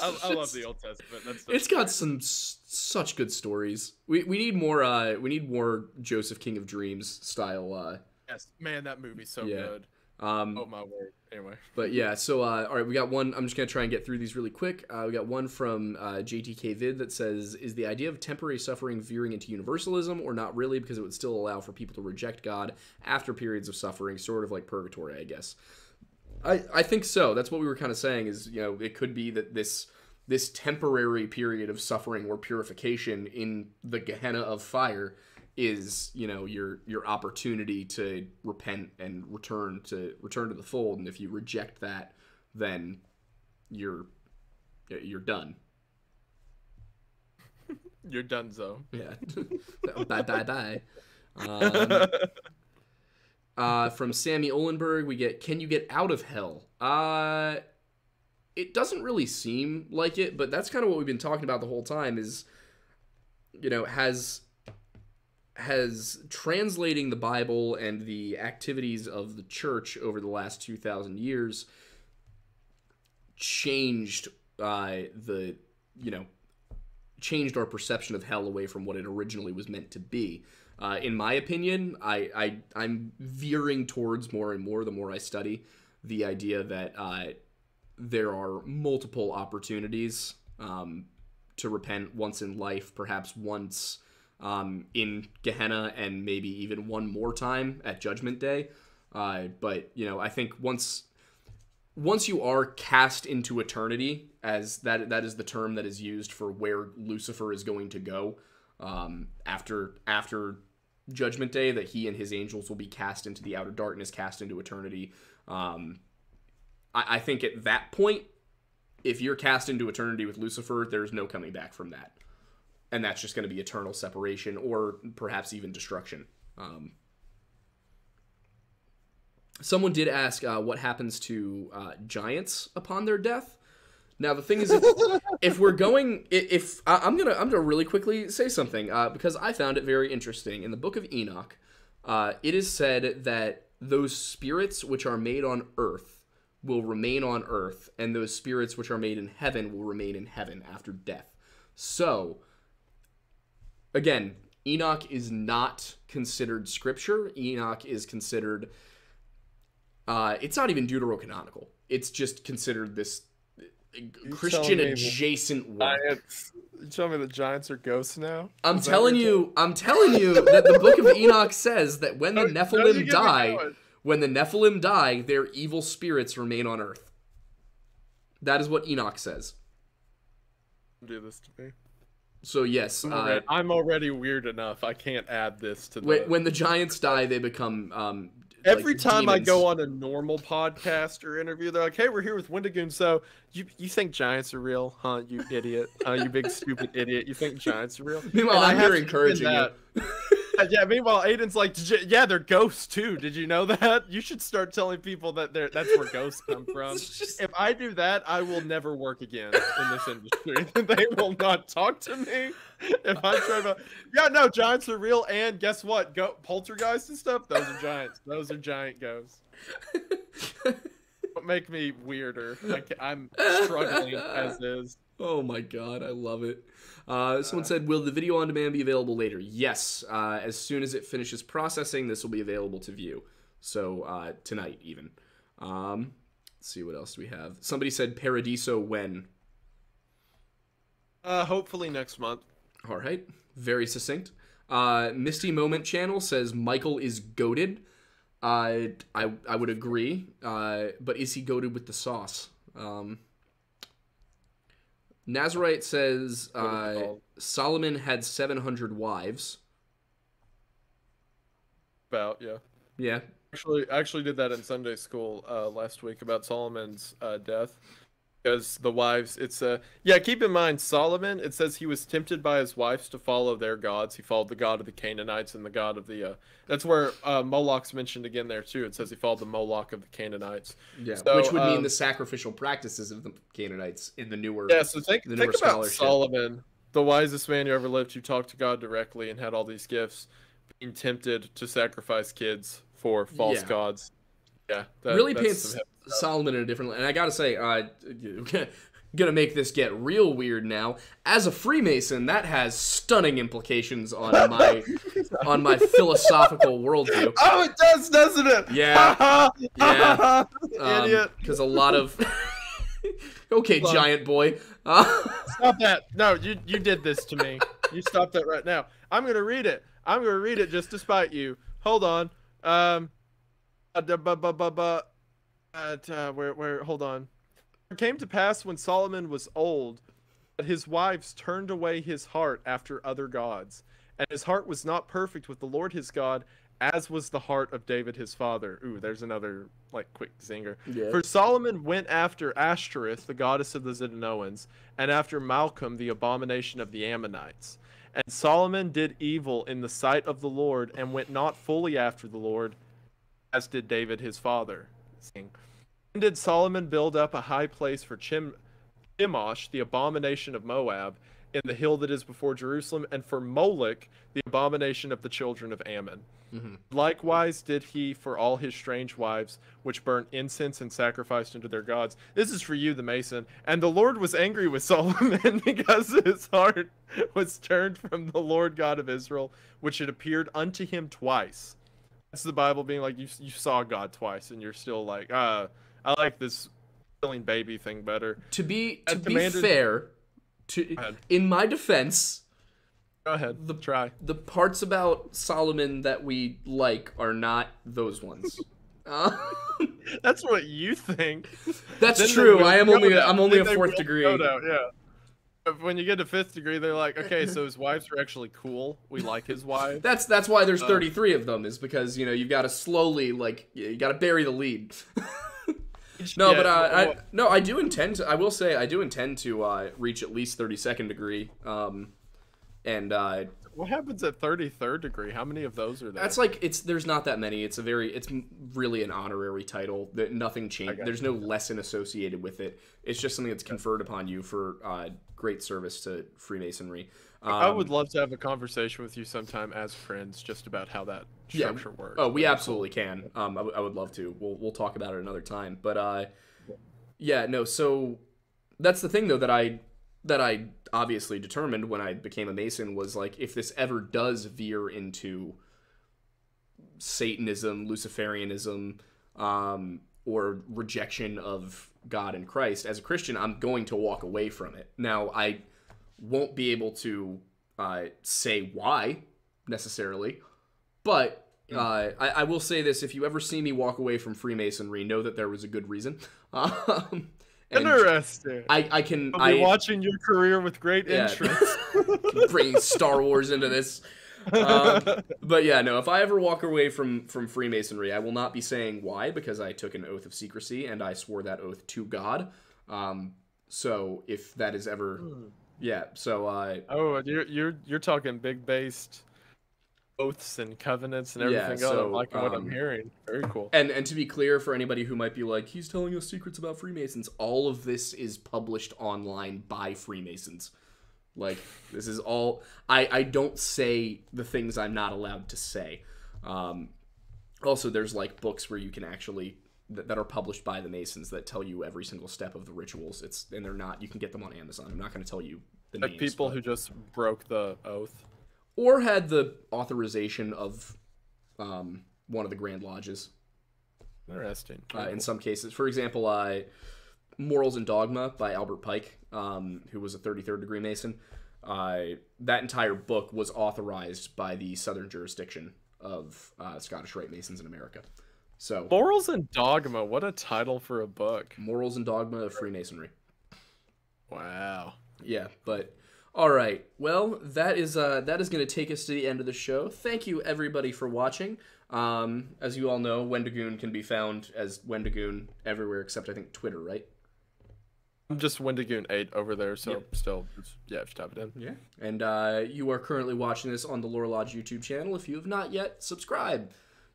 I, I love the Old Testament. That's the It's got some s- such good stories. We we need more. Uh, we need more Joseph King of Dreams style. Uh, yes, man, that movie's so Yeah. good. um, Oh my word. Anyway, But yeah, so uh, all right, we got one. I'm just gonna try and get through these really quick. Uh, we got one from uh, JTK Vid that says, "Is the idea of temporary suffering veering into universalism, or not really, because it would still allow for people to reject God after periods of suffering, sort of like purgatory, I guess." I I think so. That's what we were kind of saying. Is you know it could be that this this temporary period of suffering or purification in the Gehenna of fire is you know your your opportunity to repent and return to return to the fold and if you reject that then you're you're done you're done, Zo. yeah bye bye bye um, uh, from sammy olenberg we get can you get out of hell uh it doesn't really seem like it but that's kind of what we've been talking about the whole time is you know has has translating the Bible and the activities of the church over the last 2,000 years changed uh, the, you know, changed our perception of hell away from what it originally was meant to be. Uh, in my opinion, I, I I'm veering towards more and more the more I study the idea that uh, there are multiple opportunities um, to repent once in life, perhaps once um, in Gehenna, and maybe even one more time at Judgment Day. Uh, but you know, I think once once you are cast into eternity, as that that is the term that is used for where Lucifer is going to go, um, after after Judgment Day that he and his angels will be cast into the outer darkness, cast into eternity. Um, I, I think at that point, if you're cast into eternity with Lucifer, there's no coming back from that, and that's just going to be eternal separation or perhaps even destruction. Um, someone did ask uh, what happens to uh, giants upon their death. Now the thing is, if, if we're going, if, I, I'm gonna, I'm gonna really quickly say something uh, because I found it very interesting. In the Book of Enoch, uh, it is said that those spirits which are made on earth will remain on earth, and those spirits which are made in heaven will remain in heaven after death. So, again, Enoch is not considered scripture. Enoch is considered. Uh, it's not even deuterocanonical. It's just considered this Christian adjacent work. Giants. You tell me the giants are ghosts now? I'm Is telling you're I'm telling you that the book of Enoch says that when the telling- Don't- don't you Nephilim die, when the Nephilim die, their evil spirits remain on earth. That is what Enoch says. Do this to me. So yes, I'm uh, already, I'm already weird enough. I can't add this to the. when, when the giants die, they become um, Every like time I go on a normal podcast or interview, they're like, "Hey, we're here with Wendigoon. So you you think giants are real, huh? You idiot, huh? You big stupid idiot. You think giants are real?" Meanwhile, And I'm here encouraging you. yeah. Meanwhile, Aidan's like, "Did you- "Yeah, they're ghosts too. Did you know that? You should start telling people that they're that's where ghosts come from." Just- If I do that, I will never work again in this industry. they will not talk to me. If I'm trying to, yeah, no, giants are real, and guess what? Go poltergeist and stuff. Those are giants. Those are giant ghosts. Don't make me weirder. I I'm struggling as is. Oh my god, I love it. Uh, someone said, "Will the video on demand be available later?" Yes, uh, as soon as it finishes processing, this will be available to view. So uh, tonight, even. Um, let's see what else do we have. Somebody said Paradiso when. Uh, hopefully next month. All right, very succinct. Uh, Misty Moment Channel says Michael is goaded. Uh, I I would agree. Uh, but is he goaded with the sauce? Um, Nazarite says What is it uh. Solomon had seven hundred wives. About yeah. Yeah, Actually, I actually did that in Sunday school uh, last week about Solomon's uh, death. Because the wives, it's uh, yeah. Keep in mind, Solomon. It says he was tempted by his wives to follow their gods. He followed the god of the Canaanites and the god of the. Uh, that's where uh, Moloch's mentioned again there too. It says he followed the Moloch of the Canaanites. yeah. So, Which would mean um, the sacrificial practices of the Canaanites in the newer. Yeah. So think The think newer about scholarship. Solomon, the wisest man who ever lived, who talked to God directly and had all these gifts, being tempted to sacrifice kids for false Yeah. gods. Yeah. that- really paints some heavy stuff. Solomon in a different. And I gotta say, uh, gonna make this get real weird now. As a Freemason, that has stunning implications on my on my philosophical worldview. Oh, it does, doesn't it? Yeah. Yeah. Idiot. Because a lot of. okay, giant boy. Uh, Stop that. No, you you did this to me. You stop that right now. I'm gonna read it. I'm gonna read it just to spite you. Hold on. Um. Uh, da- bu- bu- bu- bu- uh, uh, where where? Hold on. It came to pass when Solomon was old that his wives turned away his heart after other gods, and his heart was not perfect with the Lord his God, as was the heart of David his father. Ooh, there's another like quick zinger. Yeah. For Solomon went after Ashtoreth, the goddess of the Zidonians, and after Milcom, the abomination of the Ammonites. And Solomon did evil in the sight of the Lord, and went not fully after the Lord, as did David his father. Then did Solomon build up a high place for Chim- Chemosh, the abomination of Moab, in the hill that is before Jerusalem, and for Moloch, the abomination of the children of Ammon. Mhm. Likewise did he for all his strange wives, which burnt incense and sacrificed unto their gods. This is for you, the mason. And the Lord was angry with Solomon because his heart was turned from the Lord God of Israel, which had appeared unto him twice. That's the Bible being like you, you saw God twice, and you're still like, uh, I like this killing baby thing better. to be to As be commanded- fair, to in my defense, Go ahead, The- try. the parts about Solomon that we like are not those ones. Uh, That's what you think. that's Then true. I am only down. I'm only a fourth degree. down, Yeah. When you get to fifth degree, they're like, okay, so his wives are actually cool. We like his wife. That's that's why Uh. there's 33 of them is because you know you've got to slowly like you got to bury the lead. no, Yeah, but uh, I, no, I do intend to. I will say I do intend to uh, reach at least 32nd degree. Um, and uh, What happens at thirty third degree? How many of those are there? that's like it's there's not that many. It's a very it's really an honorary title that nothing changed. There's no lesson associated with it. It's just something that's conferred upon you for uh, great service to Freemasonry. Um, I would love to have a conversation with you sometime as friends, just about how that Yeah. structure works. Oh, we absolutely can. Um, I, w- I would love to. We'll we'll talk about it another time. But uh, yeah, no. So that's the thing though that I that I obviously determined when I became a Mason was like if this ever does veer into Satanism, Luciferianism, um, or rejection of God and Christ as a Christian, I'm going to walk away from it. Now I won't be able to uh, say why necessarily, but uh, I, I will say this: if you ever see me walk away from Freemasonry, know that there was a good reason. Um, Interesting. I, I can I'll be I watching your career with great Yeah. interest. bringing Star Wars into this. Um, but yeah, no. If I ever walk away from from Freemasonry, I will not be saying why because I took an oath of secrecy and I swore that oath to God. Um, so if that is ever, yeah. So uh, oh, you're you're you're talking big based oaths and covenants and everything else. so, I'm liking what um, I'm hearing. Very cool. And and to be clear for anybody who might be like, he's telling us secrets about Freemasons, all of this is published online by Freemasons. Like this is all I I don't say the things I'm not allowed to say. Um, also, there's like books where you can actually that, that are published by the Masons that tell you every single step of the rituals. It's and they're not. You can get them on Amazon. I'm not going to tell you the Like names. people but- who just broke the oath. Or had the authorization of um, one of the Grand Lodges Interesting. uh, in some cases. For example, uh, Morals and Dogma by Albert Pike, um, who was a 33rd degree Mason. Uh, that entire book was authorized by the Southern jurisdiction of uh, Scottish Rite Masons in America. So, Morals and Dogma. What a title for a book. Morals and Dogma of Freemasonry. Wow. Yeah, but all right. Well, that is uh, that is going to take us to the end of the show. Thank you everybody for watching. Um, as you all know, Wendigoon can be found as Wendigoon everywhere except I think Twitter, right? I'm just Wendigoon 8 over there, so Yep. still, yeah, if you type it in. Yeah. And uh, you are currently watching this on the Lore Lodge YouTube channel. If you have not yet, subscribe.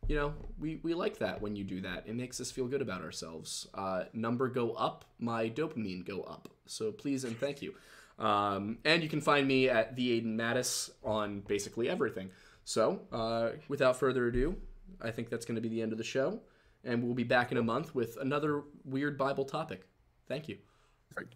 You know, we, we like that when you do that. It makes us feel good about ourselves. Uh, number go up, my dopamine go up. So please and thank you. Um, and you can find me at the Aidan Mattis on basically everything. So uh, without further ado, I think that's going to be the end of the show. And we'll be back in a month with another weird Bible topic. Thank you. Perfect.